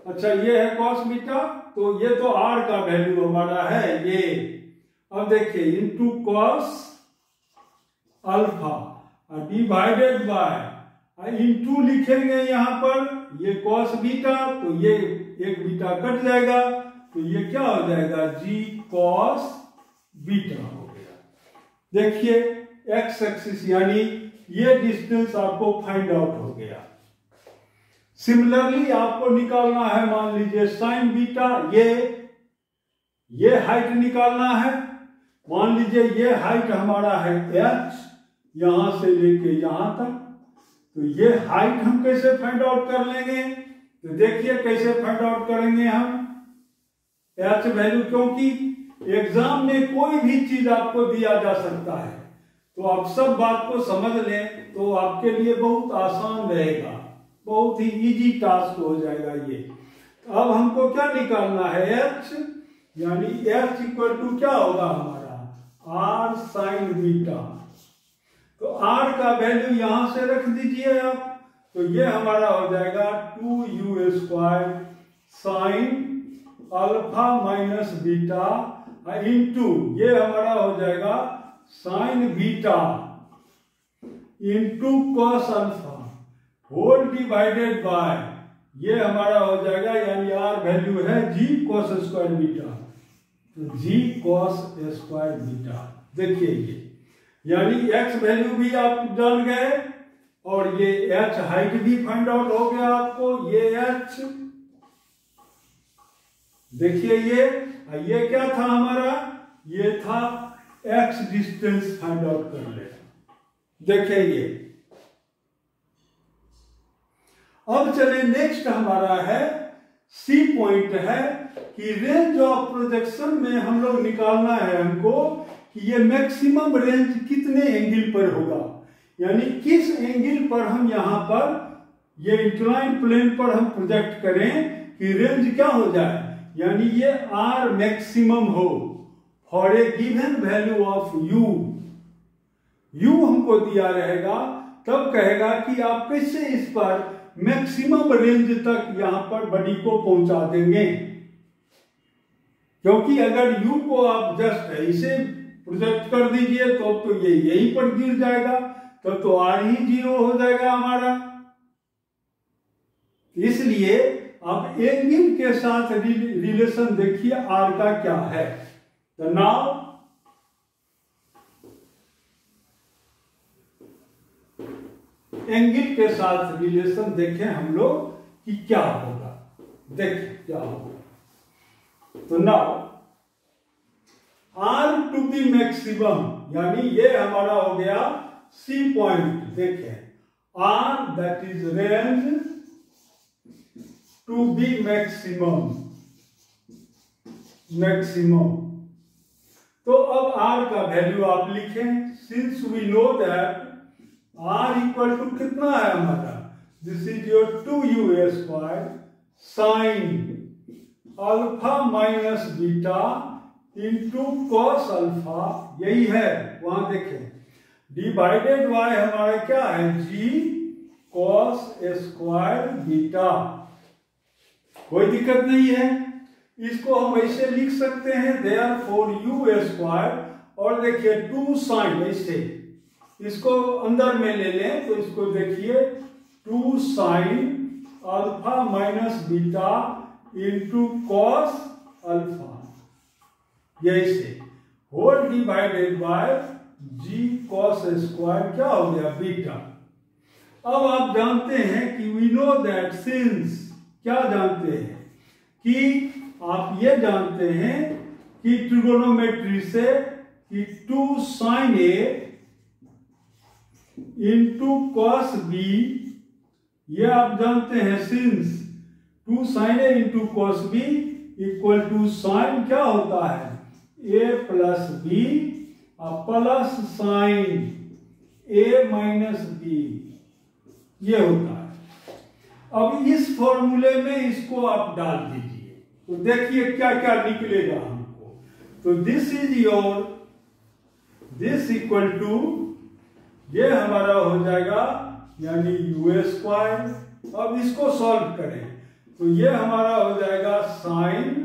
अच्छा ये है कॉस बीटा तो ये तो आर का वैल्यू हमारा है, ये। अब देखिए into cos alpha divided by into लिखेंगे यहाँ पर, ये कॉस बीटा तो ये एक बीटा कट जाएगा तो ये क्या हो जाएगा? जी कॉस बीटा हो गया। देखिए एक्स एक्सिस यानी ये डिस्टेंस आपको फाइंड आउट हो गया। सिमिलरली आपको निकालना है, मान लीजिए साइन बीटा ये ये हाइट निकालना है। मान लीजिए, ये हाइट हमारा है एच यहाँ से लेके यहाँ तक। तो ये हाइट हम कैसे फाइंड आउट कर लेंगे? तो देखिए कैसे फाइंड आउट करेंगे हम। एच वैल्यू क्योंकि एग्ज़ाम में कोई भी चीज़ आपको दिया जा सकता है। तो आप सब बात को समझ लें तो आपके लिए बहुत आसान रहेगा। बहुत ही इजी टास्क हो जाएगा ये। अब हमको क्या निकालना है? एच यानी एच इक्वल टू क्या होगा हमारा? आर साइन बीटा तो आर का वैल्यू यहाँ से रख दीजिए आप तो ये हमारा हो जाएगा two u square sine alpha minus beta into ये हमारा हो जाएगा sine beta into cos alpha whole divided by ये हमारा हो जाएगा, यानी आर वैल्यू है जी कॉस स्क्वायर बीटा तो जी कॉस स्क्वायर बीटा देखिए ये। यानी एक्स वैल्यू भी आप जान गए, और ये एच हाइट भी फाइंड आउट हो गया आपको, ये एच देखिए ये ये क्या था हमारा? ये था एक्स डिस्टेंस फाइंड आउट कर ले देखिए ये। अब चले नेक्स्ट हमारा है सी पॉइंट है कि रेंज ऑफ़ प्रोजेक्शन में हम लोग निकालना है हमको कि ये मैक्सिमम रेंज कितने एंगल पर होगा? यानी किस एंगल पर हम यहाँ पर, ये इंक्लाइन प्लेन पर हम प्रोजेक्ट करें कि रेंज क्या हो जाए? यानी ये आर मैक्सिमम हो for a given value of u u हमको दिया रहेगा, तब कहेगा कि आप कैसे इस पर मैक्सिमम रेंज तक यहाँ पर बडी को पहुँचा देंगे। क्योंकि अगर यू को आप जस्ट ऐसे प्रोजेक्ट कर दीजिए तो तो ये यहीं पर गिर जाएगा तब तो, आर ही ज़ीरो हो जाएगा हमारा। इसलिए अब एंगल के साथ रिलेशन देखिए आर का क्या है। तो नाउ एंगल के साथ रिलेशन देखें हम लोग कि क्या होगा। देखें क्या होगा। तो now r to be maximum यानी ये हमारा हो गया सी पॉइंट देखें r that is range to be maximum maximum तो अब आर का वैल्यू आप लिखें since we know that r equal to कितना है हमारा? This is your two u s square sine alpha minus beta into cos alpha यही है, वहाँ देखें। डिवाइडेड बाय हमारा क्या है? जी कॉस स्क्वायर बीटा कोई दिक्कत नहीं है। इसको हम ऐसे लिख सकते हैं they are for U square और देखिए टू साइन ऐसे। इसको अंदर में ले लें तो इसको देखिए two sine alpha minus beta into cos alpha ऐसे whole divided by g cos square क्या हो गया? बीटा अब आप जानते हैं कि वी नो दैट सिंस क्या जानते हैं? कि आप ये जानते हैं कि ट्रिगोनोमेट्री से कि two sine A into cos B ये आप जानते हैं since two sine A into cos B equal to sine क्या होता है? ए प्लस बी और plus sine A minus B ये होता है। अब इस फॉर्मूले में इसको आप डाल दीजिए। तो देखिए क्या क्या निकलेगा हमको। तो this is your this equal to ये हमारा हो जाएगा यानी यू स्क्वायर अब इसको सॉल्व करें। तो ये हमारा हो जाएगा साइन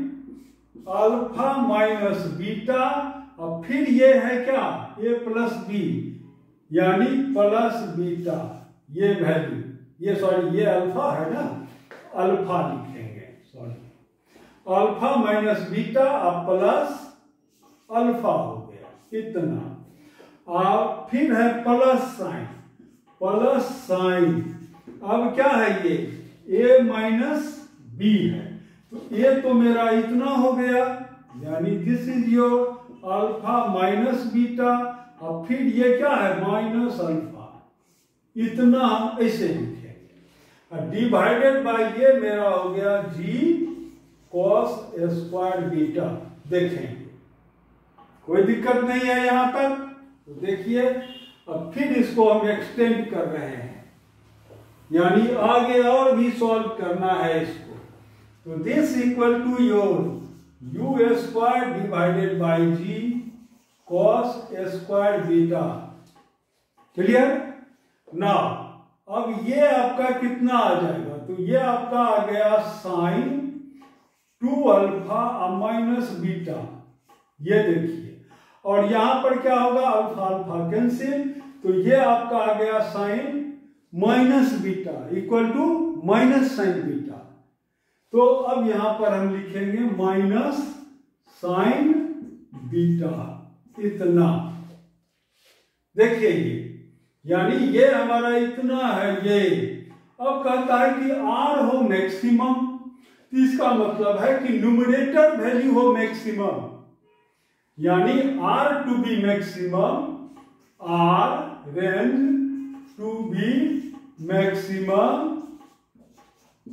अल्फ़ा माइनस बीटा और फिर ये है क्या? ए प्लस बी, यानी प्लस बीटा, ये वैल्यू ये सॉरी ये अल्फ़ा है ना? अल्फ़ा लिखेंगे सॉरी अल्फ़ा माइनस बीटा और प्लस अल्फ़ा हो गया, इतना. और फिर है प्लस साइन प्लस साइन. अब क्या है ये? ए माइनस बी है. तो ये तो मेरा इतना हो गया। यानी this is your alpha minus beta और फिर ये क्या है? माइनस अल्फ़ा इतना हम ऐसे लिखेंगे डिवाइडेड बाय ये मेरा हो गया जी कॉस स्क्वायर बीटा देखेंगे कोई दिक्कत नहीं है यहाँ तक तो देखिए, अब फिर इसको हम एक्सटेंड कर रहे हैं। यानी आगे और भी सॉल्व करना है इसको। तो this equal to your u square divided by g cos square beta clear ना अब ये आपका कितना आ जाएगा? तो ये आपका आ गया sine two alpha minus beta ये देखिए। और यहाँ पर क्या होगा? अल्फ़ा अल्फ़ा कैंसिल तो ये आपका आ गया sine minus beta equal to minus sine beta तो अब यहाँ पर हम लिखेंगे माइनस साइन बीटा, इतना। देखिए यानी ये हमारा इतना है ये। अब कहता है कि आर हो मैक्सिमम तो इसका मतलब है कि न्यूमरेटर वैल्यू हो मैक्सिमम यानी r to be maximum r range to be maximum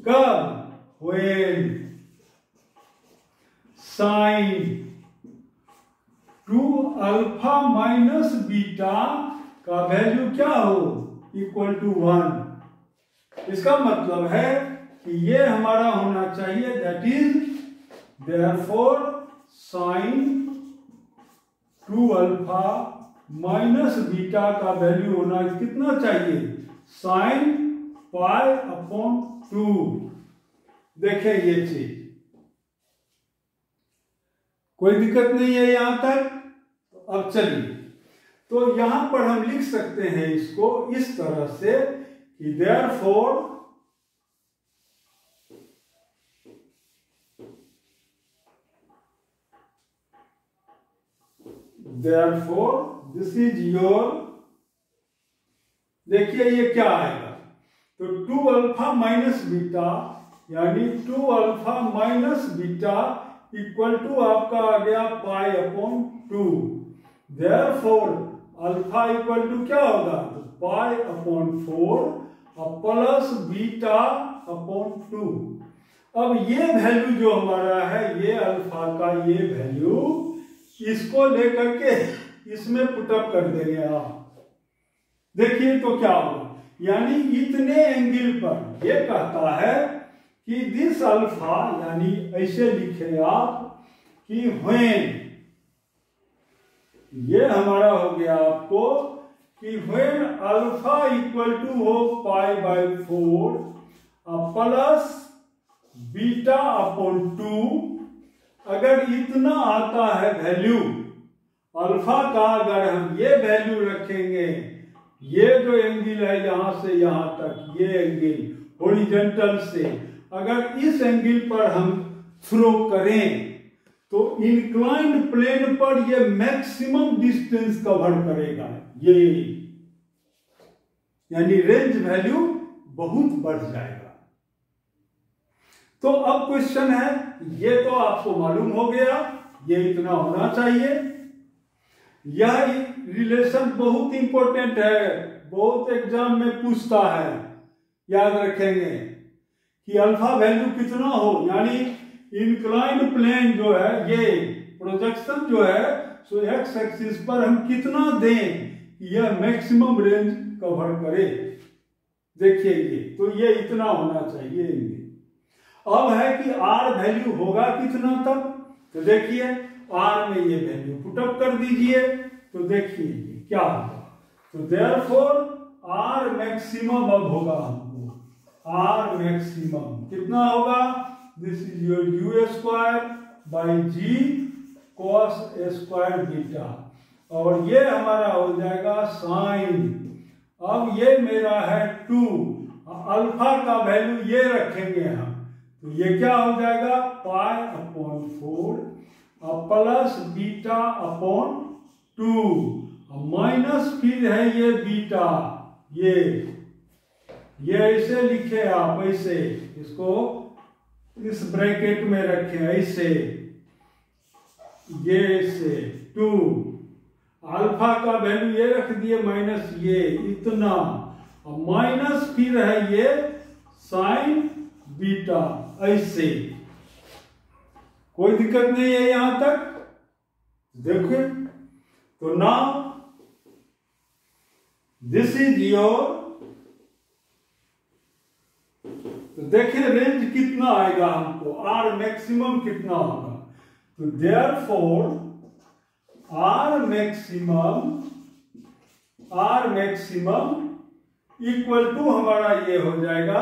कब? When? Sine two alpha minus beta का वैल्यू क्या हो? इक्वल टू वन इसका मतलब है कि ये हमारा होना चाहिए that is therefore sine two alpha minus beta का वैल्यू होना कितना चाहिए? साइन पाई अपॉन टू देखे ये चीज़। कोई दिक्कत नहीं है यहाँ तक? अब चलिए। तो यहाँ पर हम लिख सकते हैं इसको इस तरह से कि therefore therefore this is your देखिए ये क्या आएगा? तो टू अल्फ़ा माइनस बीटा यानी two alpha minus beta equal to आपका आ गया pi upon two therefore alpha equal to क्या होगा? तो pi upon four plus beta upon two अब ये वैल्यू जो हमारा है, ये अल्फ़ा का ये वैल्यू इसको लेकर के इसमें पुटअप कर देंगे आप। देखिए तो क्या होगा? यानी इतने एंगल पर, ये कहता है कि दिस अल्फ़ा, यानी ऐसे लिखे आप, कि व्हेन ये हमारा हो गया आपको कि व्हेन अल्फ़ा इक्वल टू हो pi by four plus beta upon two, अगर इतना आता है वैल्यू, अल्फ़ा का अगर हम ये वैल्यू रखेंगे, ये जो एंगल है यहाँ से यहाँ तक, ये एंगल ओरिजेंटल से अगर इस एंगल पर हम थ्रो करें तो इंक्लाइंड प्लेन पर ये मैक्सिमम डिस्टेंस कवर करेगा। ये यानी रेंज वैल्यू बहुत बढ़ जाएगा। तो अब क्वेश्चन है, ये तो आपको मालूम हो गया, ये इतना होना चाहिए। यह रिलेशन बहुत इंपॉर्टेंट है, बहुत एग्ज़ाम में पूछता है, याद रखेंगे। कि अल्फ़ा वैल्यू कितना हो? यानी इंक्लाइंड प्लेन जो है, ये प्रोजेक्शन जो है सो एक्स एक्सिस पर हम कितना दें यह मैक्सिमम रेंज कवर करे? देखिए ये तो ये इतना होना चाहिए अब है कि आर वैल्यू होगा कितना तक तो देखिए आर में ये वैल्यू पुटअप कर दीजिए तो देखिए क्या होगा। तो देयर फोर आर मैक्सिमम अब होगा हमको। आर मैक्सिमम कितना होगा? This is your u square by g cos square beta और ये हमारा हो जाएगा साइन अब ये मेरा है टू अल्फ़ा का वैल्यू ये रखेंगे हम. तो ये क्या हो जाएगा? Pi upon four plus beta upon two minus फिर है ये बीटा ये ये ऐसे लिखे आप, ऐसे। इसको इस ब्रैकेट में रखें, ऐसे। ये ऐसे। टू। अल्फ़ा का वैल्यू ये रख दिए, माइनस ये, इतना। माइनस फिर है ये साइन बीटा, ऐसे। कोई दिक्कत नहीं है यहाँ तक। देखिए। तो नाउ दिस इज़ योर तो देखिए रेंज कितना आएगा हमको आर मैक्सिमम कितना होगा? तो therefore r maximum r maximum equal to हमारा ये हो जाएगा।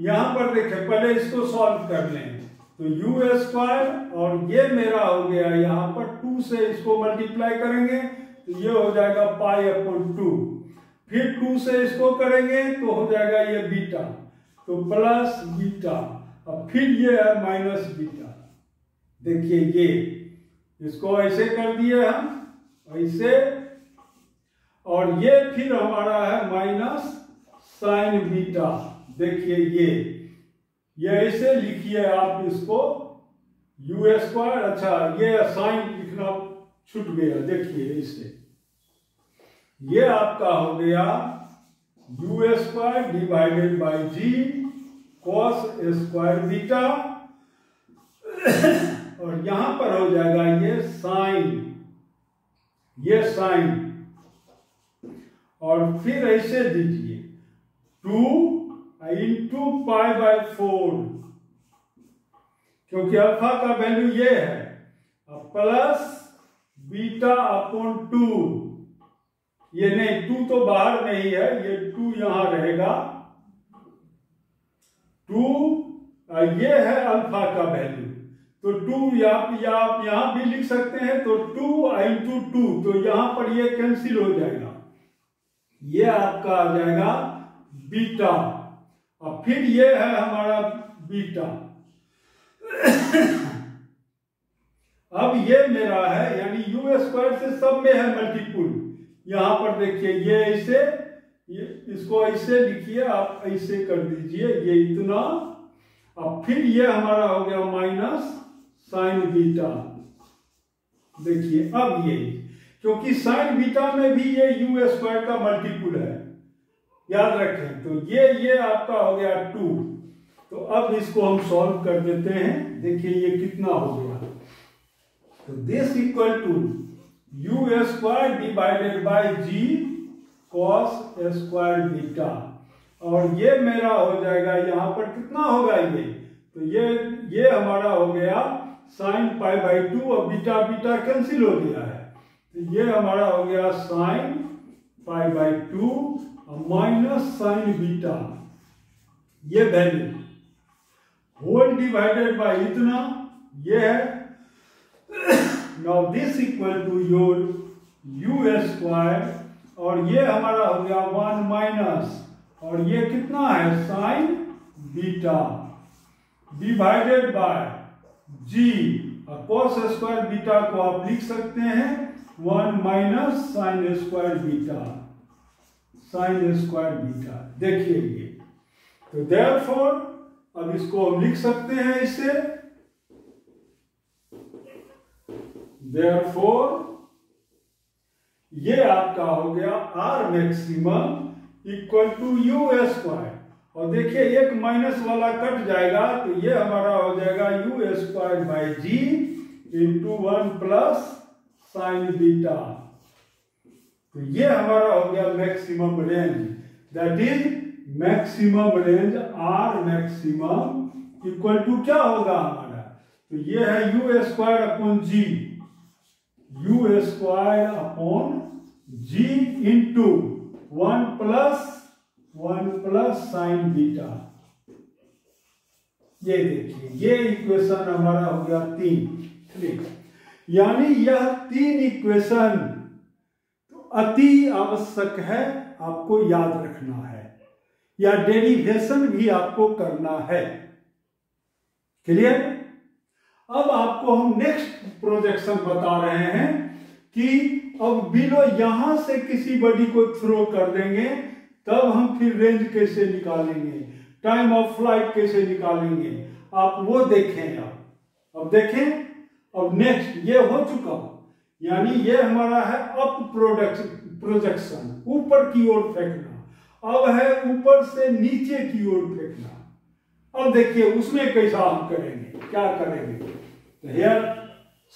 यहाँ पर देखें, पहले इसको सॉल्व कर लें। तो यू स्क्वायर और ये मेरा हो गया, यहाँ पर टू से इसको मल्टीप्लाई करेंगे तो ये हो जाएगा पाई अपॉन टू फिर टू से इसको करेंगे तो हो जाएगा ये बीटा तो प्लस बीटा, अब फिर ये है माइनस बीटा। देखिए ये, इसको ऐसे कर दिए हम, ऐसे। और ये फिर हमारा है माइनस साइन बीटा। देखिए ये ये ऐसे लिखिए आप इसको। यू स्क्वायर अच्छा ये साइन लिखना छूट गया, देखिए इसे ये आपका हो गया u square divided by g cos square beta और यहाँ पर हो जाएगा ये साइन ये साइन और फिर ऐसे दीजिए two into pi by four क्योंकि अल्फ़ा का वैल्यू ये है प्लस बीटा अपॉन टू ये नहीं टू तो बाहर नहीं है, ये टू यहाँ रहेगा। टू ये है अल्फ़ा का वैल्यू। तो टू या, आप यहाँ भी लिख सकते हैं तो टू इंटू टू तो यहाँ पर ये कैंसिल हो जाएगा। ये आपका आ जाएगा बीटा। और फिर ये है हमारा बीटा। अब ये मेरा है यानी यू स्क्वायर से सब में है मल्टीपुल यहाँ पर देखिए ये ऐसे ये इसको ऐसे लिखिए, आप ऐसे कर दीजिए, ये इतना। अब फिर ये हमारा हो गया माइनस साइन बीटा देखिए, अब ये, क्योंकि साइन बीटा में भी ये यू स्क्वायर का मल्टीपुल है। याद रखें तो ये ये आपका हो गया टू तो अब इसको हम सॉल्व कर देते हैं। देखिए, ये कितना हो गया। तो this equal to u square divided by g cos square beta और ये मेरा हो जाएगा, यहाँ पर कितना होगा ये? तो ये ये हमारा हो गया साइन पाई बाई टू और बीटा बीटा कैंसिल हो गया है। तो ये हमारा हो गया साइन पाई बाई टू और माइनस साइन बीटा ये वैल्यू होल डिवाइडेड बाय इतना, ये है। Now this equal to your u square और ये हमारा हो गया वन माइनस, और ये कितना है? Sine beta. Divided by g cos square beta को आप लिख सकते हैं। One minus sine square beta. Sine square beta. देखिए ये। तो देयरफॉर अब इसको हम लिख सकते हैं इसे। देयरफॉर ये आपका हो गया R maximum equal to u square और देखिए, एक माइनस वाला कट जाएगा तो ये हमारा हो जाएगा u square by g into one plus sine beta तो ये हमारा हो गया maximum range that is maximum range R maximum equal to क्या होगा हमारा? तो ये है u square upon g u square upon g into one plus one plus sine beta ये देखिए, ये इक्वेशन हमारा हो गया तीन यानी यह तीन इक्वेशन तो अति आवश्यक है, आपको याद रखना है। या डेरिवेशन भी आपको करना है। क्लियर अब आपको हम नेक्स्ट प्रोजेक्शन बता रहे हैं कि अब बिलो यहाँ से किसी बॉडी को थ्रो कर देंगे, तब हम फिर रेंज कैसे निकालेंगे? टाइम ऑफ़ फ़्लाइट कैसे निकालेंगे? आप वो देखें अब अब देखें, अब नेक्स्ट ये हो चुका। यानी ये हमारा है अप प्रोडक्शन प्रोजेक्शन ऊपर की ओर फेंकना। अब है ऊपर से नीचे की ओर फेंकना। अब देखिए, उसमें कैसा हम करेंगे? क्या करेंगे? हेयर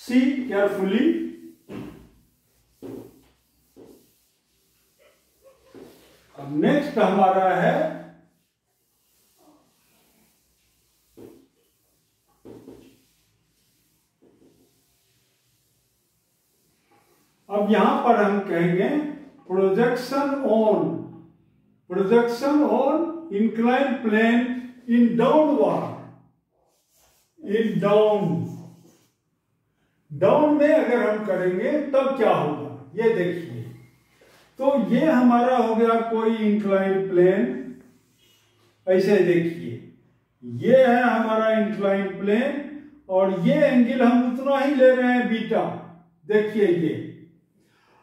सी केयरफुली अब नेक्स्ट हमारा है, अब यहाँ पर हम कहेंगे projection on projection on incline plane in downward in down down में अगर हम करेंगे, तब क्या होगा? ये देखिए। तो ये हमारा हो गया कोई इंक्लाइन प्लेन ऐसे देखिए। ये है हमारा इंक्लाइन प्लेन और ये एंगल हम उतना ही ले रहे हैं बीटा देखिए ये।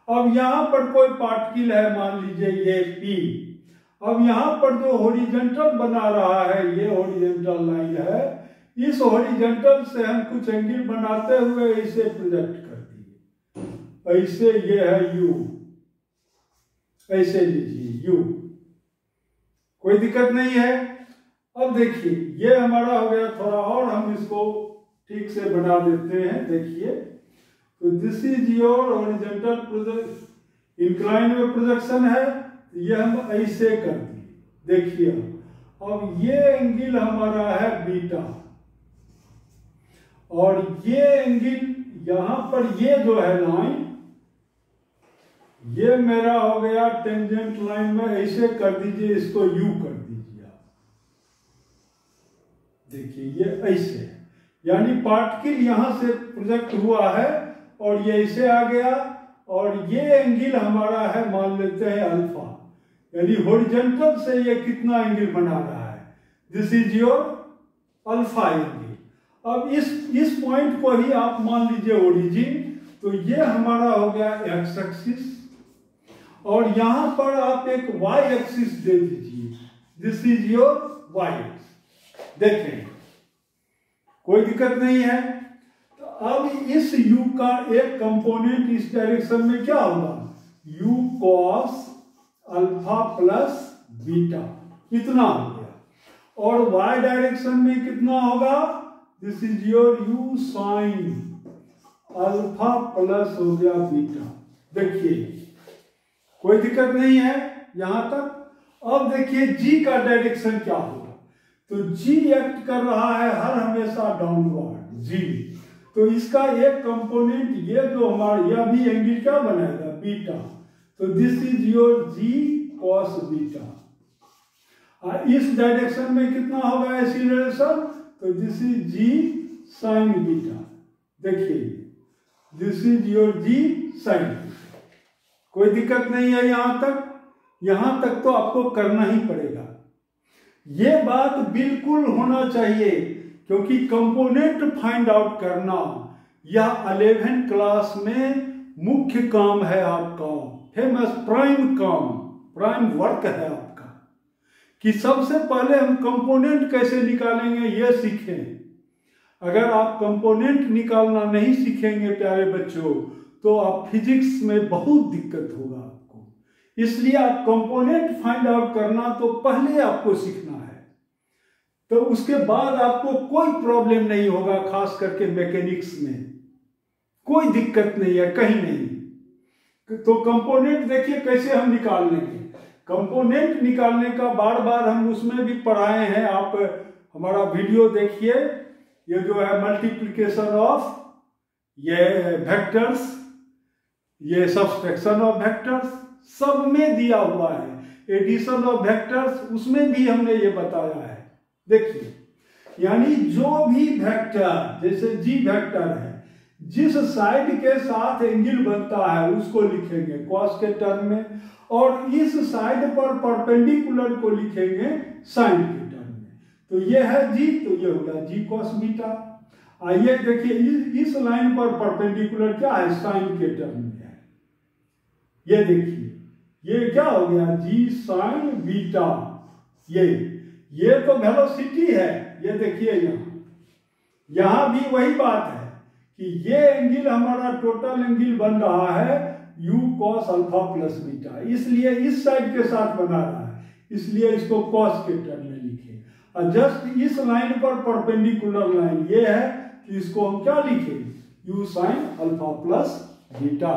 अब यहाँ पर कोई पार्टिकल है, मान लीजिए ये पी अब यहाँ पर जो होरिजेंटल बना रहा है, ये होरिजेंटल लाइन है। इस होरिजेंटल से हम कुछ एंगल बनाते हुए इसे प्रोजेक्ट कर दिए। ऐसे ये है यू ऐसे लीजिए, यू। कोई दिक्कत नहीं है। अब देखिए, ये हमारा हो गया थोड़ा और हम इसको ठीक से बना देते हैं, देखिए। तो this is your horizontal project incline में प्रोजेक्शन है, ये हम ऐसे कर दिए देखिए, अब ये एंगल हमारा है बीटा और ये एंगल यहाँ पर ये जो है लाइन ये मेरा हो गया टेंजेंट लाइन में, ऐसे कर दीजिए, इसको यू कर दीजिए आप। देखिए, ये ऐसे यानी पार्टिकल यहाँ से प्रोजेक्ट हुआ है, और ये ऐसे आ गया, और ये एंगल हमारा है, मान लेते हैं अल्फ़ा यानी होरिजेंटल से ये कितना एंगल बना रहा है? This is your alpha angle अब इस इस पॉइंट को ही आप मान लीजिए ओरिजिन तो ये हमारा हो गया एक्स एक्सिस और यहाँ पर आप एक वाई एक्सिस दे दीजिए। This is your y axis देखें, कोई दिक्कत नहीं है। तो अब इस u का एक कंपोनेंट इस डायरेक्शन में क्या होगा? u cos alpha plus beta इतना हो गया। और y डायरेक्शन में कितना होगा? This is your u sine alpha plus हो गया बीटा देखिए कोई दिक्कत नहीं है यहाँ तक। अब देखिए जी का डायरेक्शन क्या होगा। तो जी एक्ट कर रहा है हर हमेशा डाउनवर्ड g तो इसका एक कंपोनेंट ये जो हमारा यह भी एंगल क्या बनाएगा? बीटा तो this is your g cos beta और इस डायरेक्शन में कितना होगा एक्सीलरेशन तो this is g sine beta देखिए। This is your g sine कोई दिक्कत नहीं है यहाँ तक। यहाँ तक तो आपको करना ही पड़ेगा। ये बात बिल्कुल होना चाहिए, क्योंकि कंपोनेंट फाइंड आउट करना यह अलेवन क्लास में मुख्य काम है आपका। फ़ेमस प्राइम काम प्राइम वर्क है आपका। कि सबसे पहले हम कंपोनेंट कैसे निकालेंगे यह सीखें। अगर आप कंपोनेंट निकालना नहीं सीखेंगे, प्यारे बच्चों तो आप फिजिक्स में बहुत दिक्कत होगा आपको। इसलिए आप कंपोनेंट फाइंड आउट करना तो पहले आपको सीखना है। तो उसके बाद आपको कोई प्रॉब्लम नहीं होगा, खास करके मैकेनिक्स में। कोई दिक्कत नहीं है, कहीं नहीं। तो कंपोनेंट देखिए कैसे हम निकाल लेंगे कंपोनेंट निकालने का बार बार हम उसमें भी पढ़ाए हैं। आप हमारा वीडियो देखिए। ये जो है मल्टीप्लीकेशन ऑफ़ ये वेक्टर्स ये सब्सट्रैक्शन ऑफ़ वेक्टर्स सब में दिया हुआ है। एडिशन ऑफ़ वेक्टर्स उसमें भी हमने ये बताया है। देखिए यानी जो भी वेक्टर जैसे जी वेक्टर है जिस साइड के साथ एंगल बनता है उसको लिखेंगे कॉस के टर्म में और इस साइड पर परपेंडिकुलर को लिखेंगे साइन के टर्म में। तो ये है जी तो ये होगा जी कॉस बीटा आइए देखिए इस, लाइन पर परपेंडिकुलर क्या है? साइन के टर्म में ये देखिए, ये क्या हो गया? जी साइन बीटा ये ये तो वेलोसिटी है। ये देखिए यहाँ। यहाँ भी वही बात है कि ये एंगल हमारा टोटल एंगल बन रहा है u cos alpha plus beta इसलिए इस साइड के साथ बना रहा है। इसलिए इसको cos के टर्म में लिखे। और जस्ट इस लाइन पर परपेंडिकुलर लाइन ये है कि इसको हम क्या लिखे? u sine alpha plus beta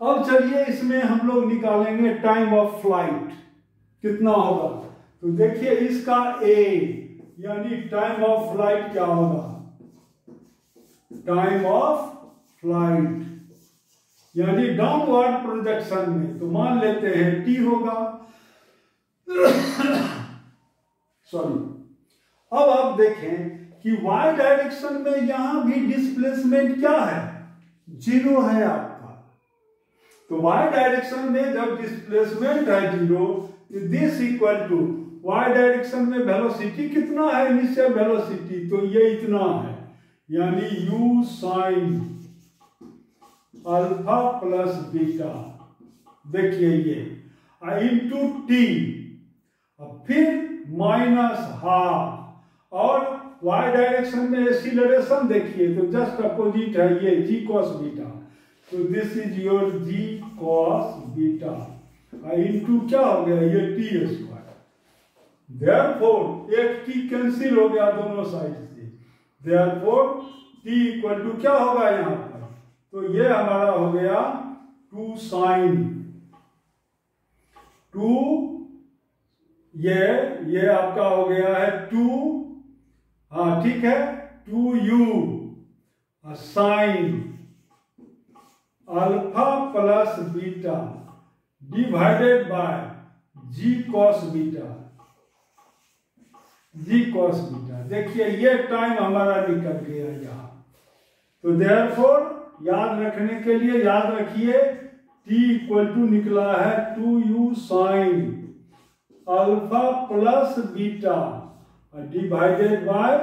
अब चलिए इसमें हम लोग निकालेंगे टाइम ऑफ़ फ़्लाइट कितना होगा? तो देखिए इसका ए यानी टाइम ऑफ़ फ़्लाइट क्या होगा? टाइम ऑफ़ फ़्लाइट यानी डाउनवर्ड प्रोजेक्शन में तो मान लेते हैं टी होगा। सॉरी अब आप देखें कि वाई डायरेक्शन में यहाँ भी डिस्प्लेसमेंट क्या है? ज़ीरो है आपका। तो y डायरेक्शन में जब डिस्प्लेसमेंट है zero this equal to y direction में वेलोसिटी कितना है? इनिशियल वेलोसिटी तो ये इतना है। यानी u sine alpha plus beta देखिए ये इंटू टी फिर माइनस हाफ़ और y डायरेक्शन में एक्सीलरेशन देखिए तो जस्ट अपोजिट है ये, g cos बीटा तो this is your g cos beta into क्या हो गया? ये टी स्क्वायर देयरफॉर एक टी कैंसिल हो गया दोनों साइड से. देयरफॉर टी इक्वल टू क्या होगा यहाँ पर? तो ये हमारा हो गया टू साइन टू ये ये आपका हो गया है टू हाँ ठीक है? Two u sine alpha plus beta divided by g cos beta g cos beta देखिए, ये टाइम हमारा निकल गया यहाँ। तो देयरफॉर याद रखने के लिए याद रखिए टी इक्वल टू निकला है two u sine alpha plus beta divided by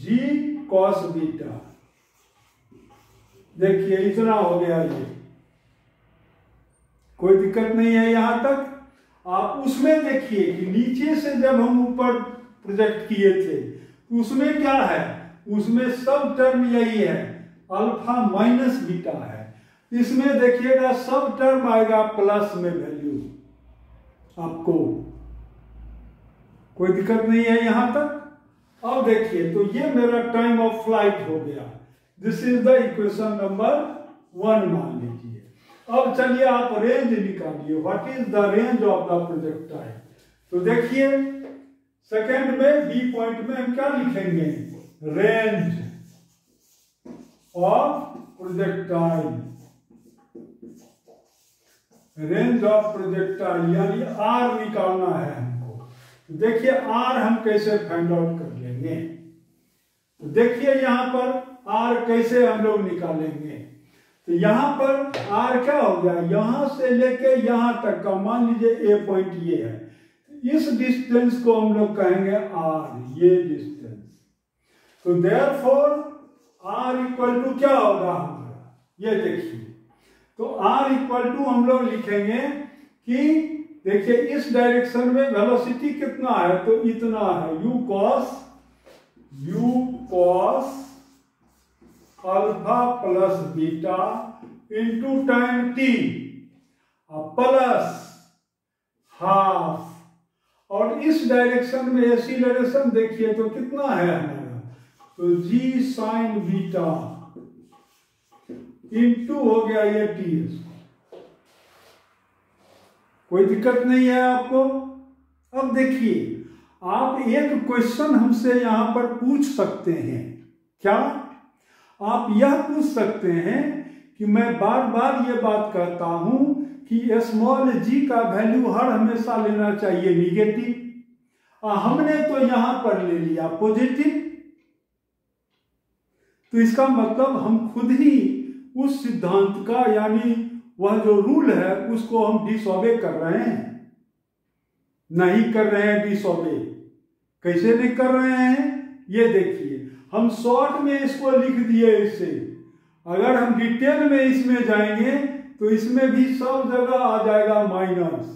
g cos beta देखिए, इतना हो गया ये। कोई दिक्कत नहीं है यहाँ तक। आप उसमें देखिए कि नीचे से जब हम ऊपर प्रोजेक्ट किए थे तो उसमें क्या है? उसमें सब टर्म यही है अल्फ़ा माइनस बीटा है। इसमें देखिएगा, सब टर्म आएगा प्लस में वैल्यू आपको। कोई दिक्कत नहीं है यहाँ तक। अब देखिए तो ये मेरा टाइम ऑफ़ फ़्लाइट हो गया। This is the equation number one मान लीजिए। अब चलिए आप रेंज निकालिए। What is the range of the projectile तो देखिए सेकेंड में बी पॉइंट में हम क्या लिखेंगे? Range of projectile range of projectile यानी आर निकालना है हमको। तो देखिए आर हम कैसे फाइंड आउट कर लेंगे? तो देखिए यहाँ पर आर कैसे हम लोग निकालेंगे? तो यहाँ पर आर क्या हो गया? यहाँ से लेके यहाँ तक का, मान लीजिए ए पॉइंट ये है। इस डिस्टेंस को हम लोग कहेंगे आर ये डिस्टेंस तो therefore are equal to क्या होगा? हमारा ये देखिए। तो आर इक्वल टू हम लोग लिखेंगे कि, देखिए, इस डायरेक्शन में वेलोसिटी कितना है? तो इतना है। U cos u cos alpha plus beta into time t plus half. और इस डायरेक्शन में एक्सीलरेशन देखिए तो कितना है हमारा? तो जी साइन बीटा इंटू हो गया ये टी कोई दिक्कत नहीं है आपको? अब देखिए, आप एक क्वेश्चन हमसे यहाँ पर पूछ सकते हैं। क्या? आप यह पूछ सकते हैं कि मैं बार बार ये बात कहता हूँ कि स्मॉल जी का वैल्यू हर हमेशा लेना चाहिए निगेटिव और हमने तो यहाँ पर ले लिया पॉजिटिव तो इसका मतलब हम खुद ही उस सिद्धांत का, यानी वह जो रूल है, उसको हम डिसऑबे कर रहे हैं। नहीं कर रहे हैं डिसऑबे कैसे नहीं कर रहे हैं? ये देखिए। हम शॉर्ट में इसको लिख दिए इससे अगर हम डिटेल में इसमें जाएँगे तो इसमें भी सब जगह आ जाएगा माइनस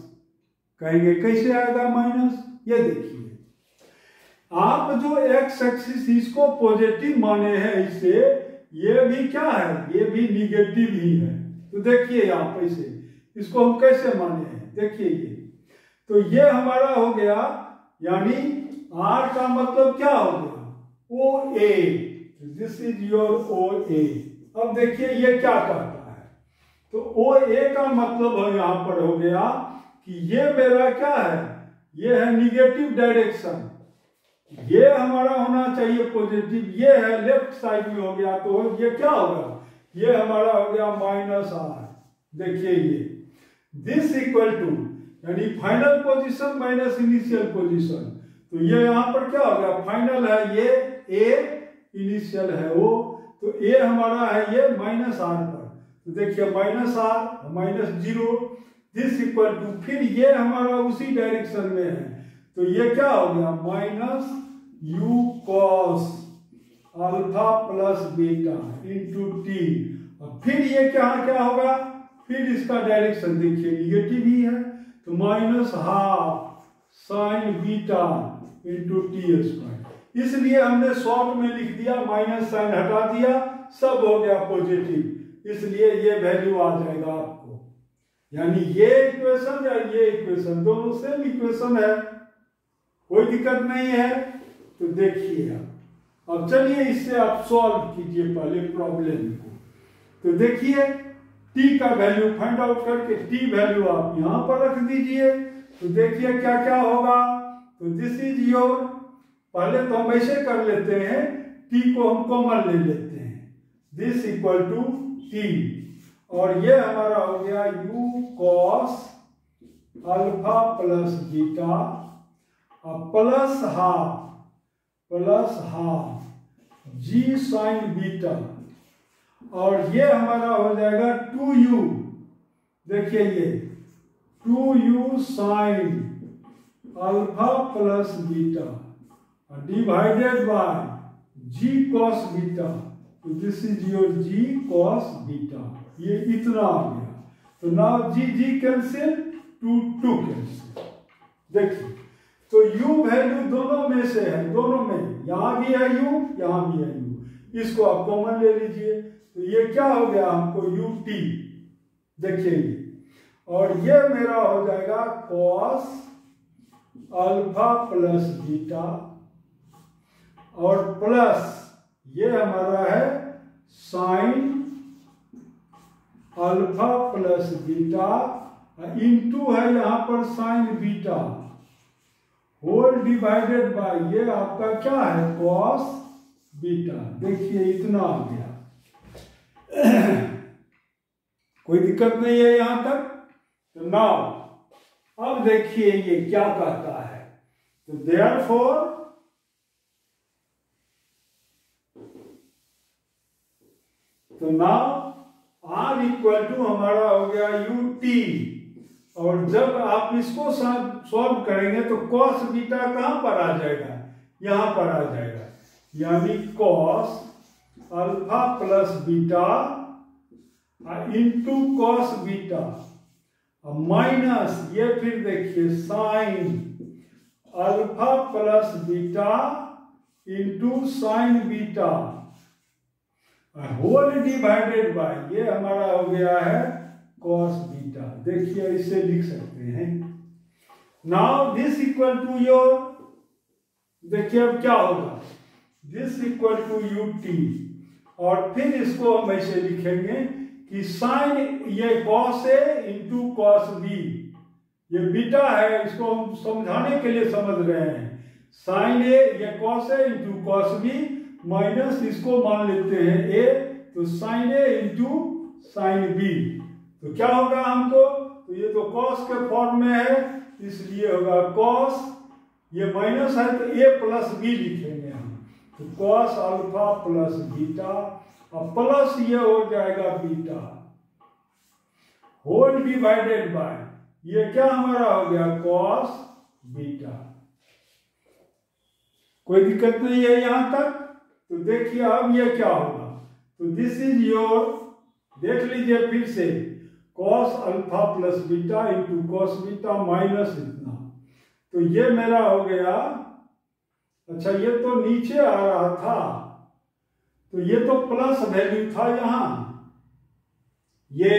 कहेंगे, कैसे आएगा माइनस ये देखिए। आप जो एक्स एक्सिस इसको पॉजिटिव माने हैं इसे, ये भी क्या है? ये भी निगेटिव ही है। तो देखिए आप ऐसे इसको हम कैसे माने हैं? देखिए ये। तो ये हमारा हो गया, यानी आर का मतलब क्या हो गया? O A this is your O A अब देखिए ये क्या कहता है। तो ओ ए का मतलब यहाँ पर हो गया कि ये मेरा क्या है? ये है निगेटिव डायरेक्शन ये हमारा होना चाहिए पॉजिटिव ये है लेफ़्ट साइड में हो गया। तो ये क्या होगा ये हमारा हो गया माइनस आर देखिए ये। दिस इक्वल टू यानी final position minus initial position तो ये यहाँ पर क्या हो गया? फाइनल है, ये ए इनिशियल है वो। तो ए हमारा है ये माइनस आर पर। तो देखिए minus R minus zero this equal to फिर ये हमारा उसी डायरेक्शन में है। तो ये क्या हो गया? Minus u cos alpha plus beta into t और फिर ये क्या क्या होगा? फिर इसका डायरेक्शन देखिए निगेटिव ही है। तो minus half sine beta into t square इसलिए हमने शॉर्ट में लिख दिया माइनस साइन हटा दिया, सब हो गया पॉजिटिव इसलिए ये वैल्यू आ जाएगा आपको। यानी ये इक्वेशन या ये इक्वेशन दोनों सेम इक्वेशन है। कोई दिक्कत नहीं है। तो देखिए आप। अब चलिए इससे आप सॉल्व कीजिए पहले प्रॉब्लम को। तो देखिए टी का वैल्यू फाइंड आउट करके टी वैल्यू आप यहाँ पर रख दीजिए। तो देखिए क्या क्या होगा। तो दिस इज़ योर पहले तो हम ऐसे कर लेते हैं टी को हम कॉमन ले लेते हैं। दिस इक्वल टू टी और ये हमारा हो गया u cos alpha plus beta और plus half plus half g sine beta और ये हमारा हो जाएगा टू यू देखिए ये two u sine alpha plus beta divided by g cos beta तो this is your g cos beta ये इतना आ गया। तो now g g cancel two two cancel देखिए तो u वैल्यू दोनों में से है, दोनों में। यहाँ भी है u, यहाँ भी है u. इसको आप कॉमन ले लीजिए। तो ये क्या हो गया हमको u, t. देखिए, और ये मेरा हो जाएगा कॉस अल्फ़ा प्लस बीटा और प्लस ये हमारा है sine alpha plus beta into है यहाँ पर sine beta. Whole divided by ये आपका क्या है? Cos beta. देखिए इतना आ गया। कोई दिक्कत नहीं है यहाँ तक। तो नाउ अब देखिए ये क्या कहता है। तो देयर फोर तो नाउ आर इक्वल टू हमारा हो गया यू टी और जब आप इसको सॉल्व करेंगे तो कॉस बीटा कहाँ पर आ जाएगा? यहाँ पर आ जाएगा। यानी cos alpha plus beta into cos beta minus ये फिर देखिए sine alpha plus beta into sine beta whole divided by ये हमारा हो गया है कॉस बीटा देखिए इसे लिख सकते हैं now this equal to your देखिए अब क्या होगा this equal to u t और फिर इसको हम ऐसे लिखेंगे कि साइन ये cos A into cos B ये बीटा है, इसको हम समझाने के लिए समझ रहे हैं। साइन ए ये cos A into cos B minus इसको मान लेते हैं ए तो sine A into sine B तो क्या होगा हमको? तो ये तो कॉस के फॉर्म में है, इसलिए होगा कॉस ये माइनस है तो ए प्लस बी लिखेंगे हम। तो कॉस अल्फ़ा प्लस बीटा और प्लस ये हो जाएगा बीटा। होल डिवाइडेड बाय ये क्या हमारा हो गया? Cos beta. कोई दिक्कत नहीं है यहाँ तक? तो देखिए अब ये क्या होगा? तो दिस इज़ योर देख लीजिए फिर से। Cos alpha plus beta into cos beta minus इतना। तो ये मेरा हो गया। अच्छा ये तो नीचे आ रहा था। तो ये तो प्लस वैल्यू था यहाँ। ये,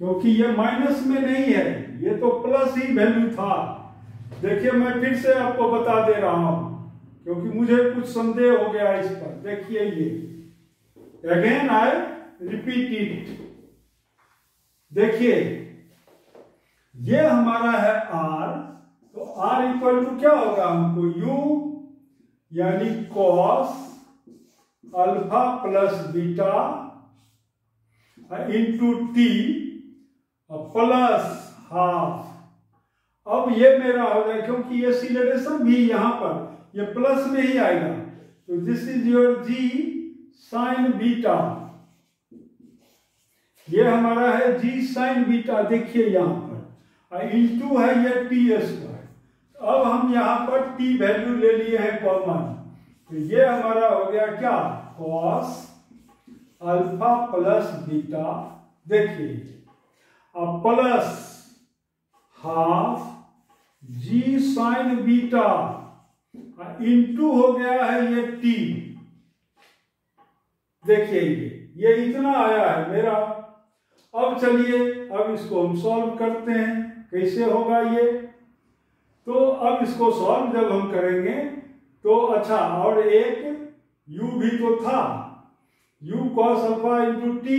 क्योंकि ये माइनस में नहीं है, ये तो प्लस ही वैल्यू था। देखिए, मैं फिर से आपको बता दे रहा हूँ, क्योंकि मुझे कुछ संदेह हो गया इस पर। देखिए ये। अगेन आई रिपीट इट देखिए, ये हमारा है आर तो आर इक्वल टू क्या होगा हमको? यू यानी cos alpha plus beta into t plus half अब ये मेरा हो जाए क्योंकि ये सिलेरेशन भी यहाँ पर, ये प्लस में ही आएगा। तो this is your g sine beta ये हमारा है जी साइन बीटा देखिए यहाँ पर। इंटू है ये टी स्क्वायर अब हम यहाँ पर टी वैल्यू ले लिए हैं कॉमन तो ये हमारा हो गया क्या? कॉस अल्फ़ा प्लस बीटा देखिए, अब plus half g sine beta into हो गया है ये टी देखिए ये ये इतना आया है मेरा। अब चलिए, अब इसको हम सॉल्व करते हैं, कैसे होगा ये? तो अब इसको सॉल्व जब हम करेंगे तो अच्छा और एक u भी तो था। u cos alpha into t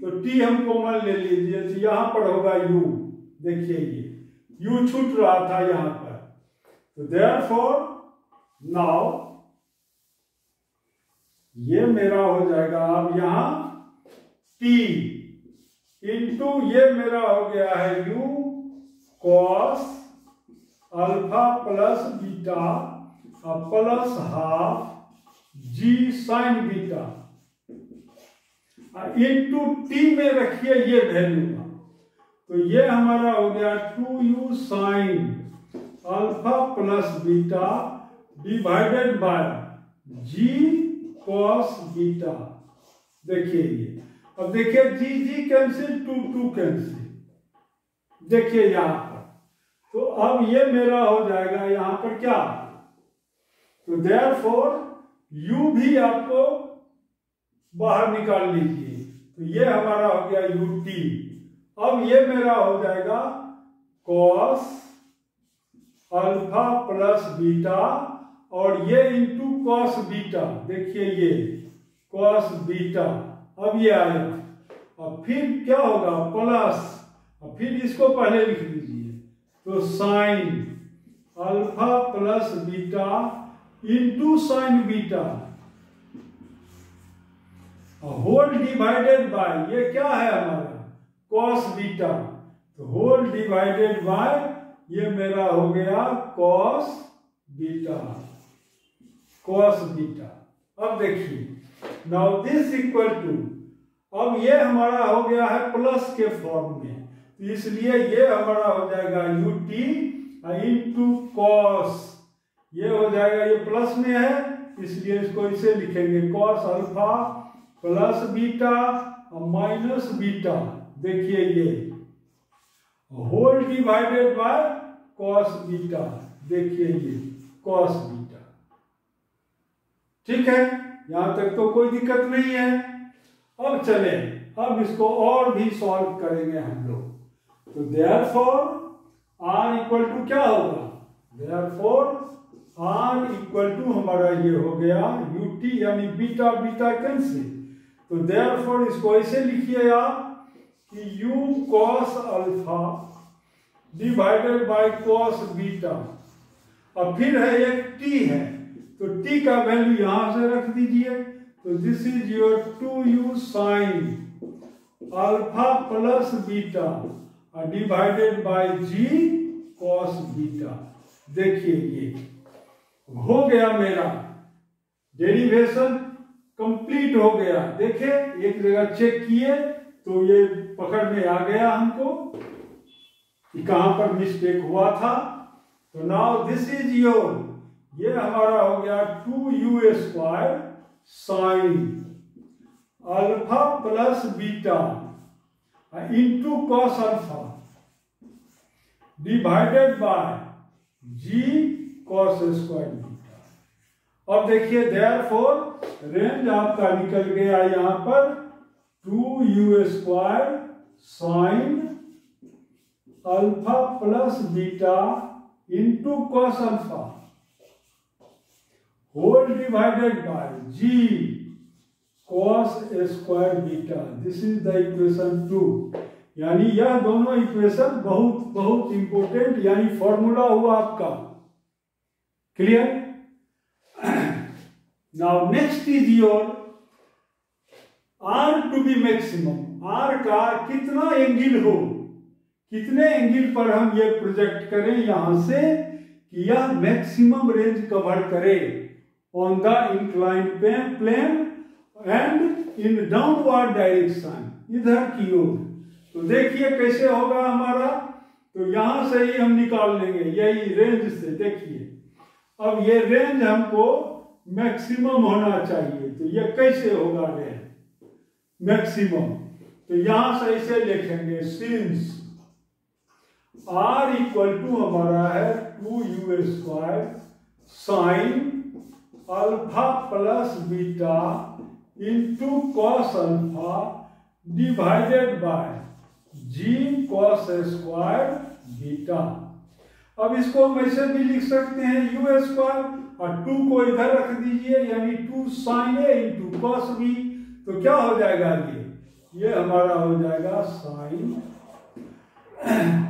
तो t हम कॉमन ले लीजिए तो यहाँ पर होगा u देखिए ये u छूट रहा था यहाँ पर। तो देयर फॉर नाउ ये मेरा हो जाएगा, अब यहाँ t इंटू ये मेरा हो गया है u cos alpha plus beta plus half g sine beta. Into t में रखिए ये वैल्यू का। तो ये हमारा हो गया two u sine alpha plus beta divided by g cos beta. देखिए ये। अब देखिए g g cancel two two cancel देखिए यहाँ पर। तो अब ये मेरा हो जाएगा यहाँ पर क्या? तो देयर फोर यू भी आपको बाहर निकाल लीजिए। तो ये हमारा हो गया यू टी। अब ये मेरा हो जाएगा कॉस अल्फ़ा प्लस बीटा और ये इंटू कॉस बीटा। देखिए ये, कॉस बीटा। अब ये आया। अब फिर क्या होगा? प्लस। अब फिर इसको पहले लिख लीजिए। तो sine alpha plus beta into sine beta whole divided by ये क्या है हमारा? कॉस बीटा तो होल डिवाइडेड बाय ये मेरा हो गया कॉस बीटा कॉस बीटा अब देखिए। नाउ दिस इक्वल टू अब ये हमारा हो गया है प्लस के फॉर्म में। तो इसलिए ये हमारा हो जाएगा यू टी इंटू कॉस ये हो जाएगा, ये प्लस में है, इसलिए इसको इसे लिखेंगे कॉस अल्फ़ा प्लस बीटा और माइनस बीटा देखिए ये। Whole divided by cos beta देखिए ये कॉस बीटा ठीक है? यहाँ तक तो कोई दिक्कत नहीं है। अब चले, अब इसको और भी सॉल्व करेंगे हम लोग। तो therefore are equal to क्या होगा? Therefore are equal to हमारा ये हो गया यू टी यानी बीटा बीटा कैंसिल तो देयर फोर इसको ऐसे लिखिए आप कि u cos alpha divided by cos beta अब फिर है एक t है तो टी का वैल्यू यहाँ से रख दीजिए। तो this is your two u sine alpha plus beta divided by g cos beta देखिए ये। हो गया मेरा। डेरिवेशन कंप्लीट हो गया। देखे, एक जगह चेक किए तो ये पकड़ में आ गया हमको कि कहाँ पर मिस्टेक हुआ था। तो नाउ दिस इज़ योर ये हमारा हो गया two u square sine alpha plus beta into cos alpha divided by g cos square beta अब देखिए देयर फोर रेंज आपका निकल गया यहाँ पर two u square sine alpha plus beta into cos alpha whole divided by g cos square beta this is the equation two यानी यह दोनों इक्वेशन बहुत बहुत इंपॉर्टेंट यानी फॉर्मूला हुआ आपका। Clear now next is your R to be maximum R का कितना एंगल हो? कितने एंगल पर हम ये प्रोजेक्ट करें यहाँ से कि यह मैक्सिमम रेंज कवर करे on the inclined plane and in downward direction इधर की ओर। तो देखिए कैसे होगा हमारा। तो यहाँ से ही हम निकाल लेंगे, यही रेंज से देखिए। अब ये रेंज हमको मैक्सिमम होना चाहिए। तो ये कैसे होगा रेंज? मैक्सिमम। तो यहाँ से इसे लिखेंगे सिंस आर इक्वल टू हमारा है two u square sine alpha plus beta into cos alpha divided by g cos square beta अब इसको हम ऐसे भी लिख सकते हैं यू स्क्वायर और टू को इधर रख दीजिए, यानी two sine A into cos B तो क्या हो जाएगा ये ये हमारा हो जाएगा sine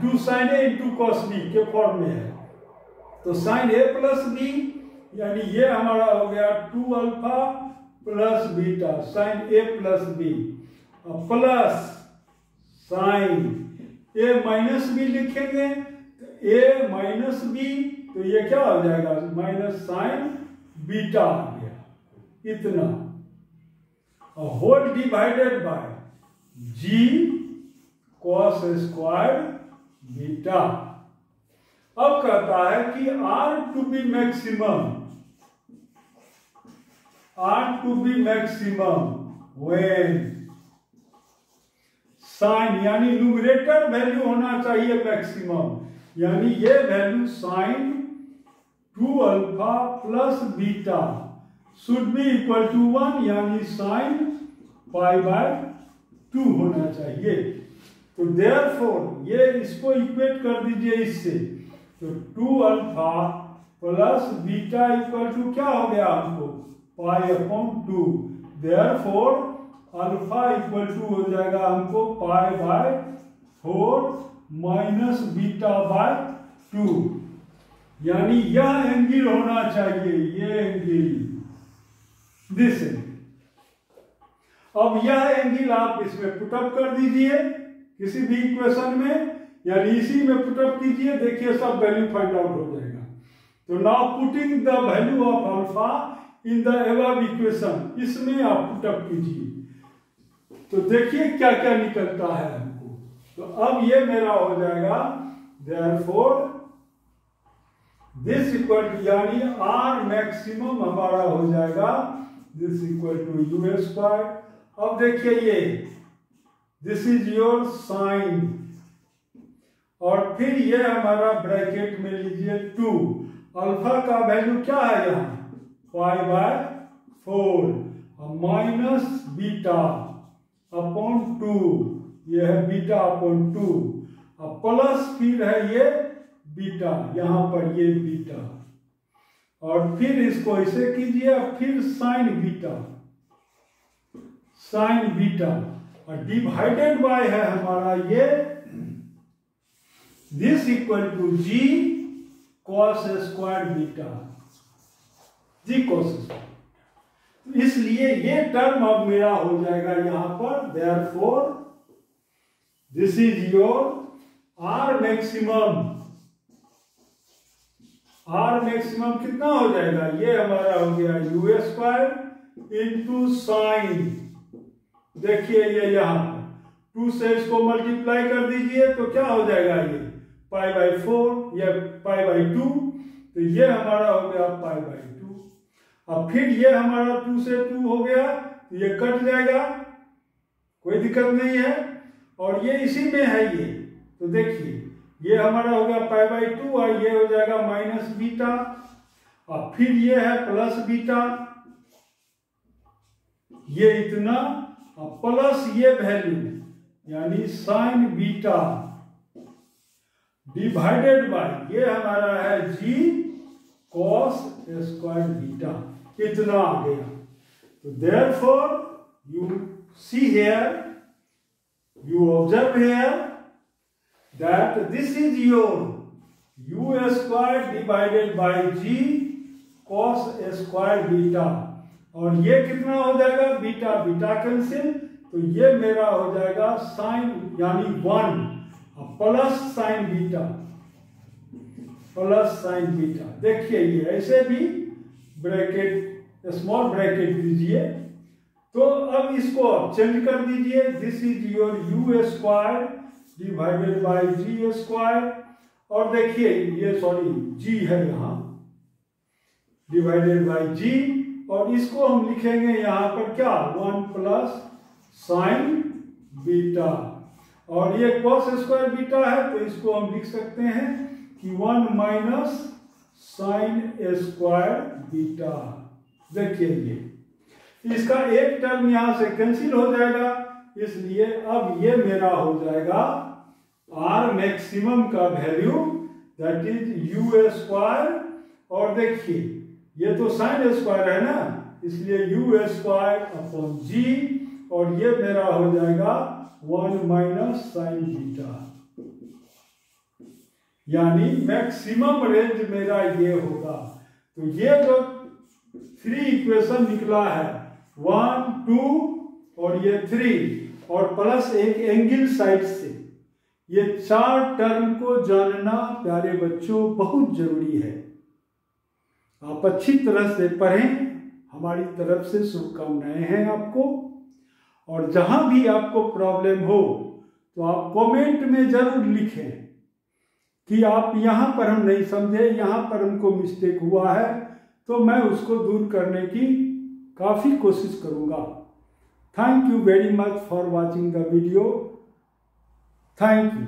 two sine A into cos B के फॉर्म में है। तो साइन ए प्लस बी यानी ये हमारा हो गया two alpha plus beta sine A plus B plus sine A minus B लिखेंगे ए माइनस बी तो ये क्या हो जाएगा? माइनस साइन बीटा आ गया। इतना। Whole divided by g cos square beta अब कहता है कि R to be maximum R to be maximum when sine यानी न्यूमरेटर वैल्यू होना चाहिए मैक्सिमम यानी ये value sine two alpha plus beta should be equal to one, यानी साइन पाई बाय टू होना चाहिए। तो देयर फोर ये इसको इक्वेट कर दीजिए इससे। तो two alpha plus beta equal to क्या हो गया हमको pi upon two. There four alpha equal to हो जाएगा हमको pi by four minus beta by two. यानी यह एंगल होना चाहिए, ये एंगल। दिस अब यह एंगल आप इसमें पुटअप कर दीजिए, किसी भी इक्वेशन में, यानी इसी में पुटअप कीजिए, देखिए सब वैल्यू फाइंड आउट हो जाएगा। तो now putting the value of alpha in the above equation इसमें आप पुटअप कीजिए। तो देखिए क्या क्या निकलता है। तो अब ये मेरा हो जाएगा देयरफॉर दिस इक्वल टू यानी आर मैक्सिमम हमारा हो जाएगा this equal to u square अब देखिए ये दिस इज़ योर साइन और फिर ये हमारा ब्रैकेट में लीजिए टू अल्फ़ा का वैल्यू क्या है यहाँ? Five by four minus beta upon two ये है बीटा अपॉन टू। अब प्लस फिर है ये बीटा, यहाँ पर ये बीटा। और फिर इसको ऐसे कीजिए फिर साइन बीटा। Sine beta. और डिवाइडेड बाय है हमारा ये। This equal to g cos square beta g cos square इसलिए ये टर्म अब मेरा हो जाएगा यहाँ पर therefore this is your R maximum R maximum कितना हो जाएगा? ये हमारा हो गया यू स्क्वायर इंटू साइन देखिए ये यहाँ टू से इसको मल्टीप्लाई कर दीजिए तो क्या हो जाएगा ये? पाई बाई फोर या पाई बाई टू तो ये हमारा हो गया पाई बाई टू अब फिर ये हमारा टू से टू हो गया तो ये कट जाएगा। कोई दिक्कत नहीं है। और ये इसी में है ये। तो देखिए, ये हमारा हो गया पाई बाई टू और ये हो जाएगा माइनस बीटा। और फिर ये है प्लस बीटा। ये इतना, और प्लस ये वैल्यू यानी साइन बीटा। डिवाइडेड बाय ये हमारा है जी कॉस स्क्वायर बीटा। इतना आ गया। तो therefore you see here you observe here that this is your u square divided by g cos square beta. और ये कितना हो जाएगा? बीटा बीटा कैंसिल तो ये मेरा हो जाएगा साइन यानी one plus sine beta plus sine beta देखिए ये ऐसे भी ब्रैकेट स्मॉल ब्रैकेट दीजिए तो अब इसको आप चेंज कर दीजिए. This is your u square divided by g square और देखिए, ये सॉरी जी है यहाँ. डिवाइडेड बाय जी और इसको हम लिखेंगे यहाँ पर क्या? वन प्लस साइन बीटा और ये कॉस स्क्वायर बीटा है तो इसको हम लिख सकते हैं कि one minus sine square beta देखिए ये. इसका एक टर्म यहाँ से कैंसिल हो जाएगा, इसलिए अब ये मेरा हो जाएगा आर मैक्सिमम का value that is u square और देखिए, ये तो साइन स्क्वायर है ना, इसलिए यू स्क्वायर अपॉन जी और ये मेरा हो जाएगा वन माइनस साइन बीटा यानी मैक्सिमम रेंज मेरा ये होगा। तो ये जो थ्री इक्वेशन निकला है वन टू और ये थ्री और प्लस एक एंगल साइड से। ये चार टर्म को जानना, प्यारे बच्चों, बहुत ज़रूरी है। आप अच्छी तरह से पढ़ें, हमारी तरफ़ से शुभकामनाएँ हैं आपको। और जहाँ भी आपको प्रॉब्लम हो तो आप कमेंट में ज़रूर लिखें कि आप यहाँ पर हम नहीं समझे, यहाँ पर हमको मिस्टेक हुआ है तो मैं उसको दूर करने की काफ़ी कोशिश करूँगा। Thank you very much for watching the video thank you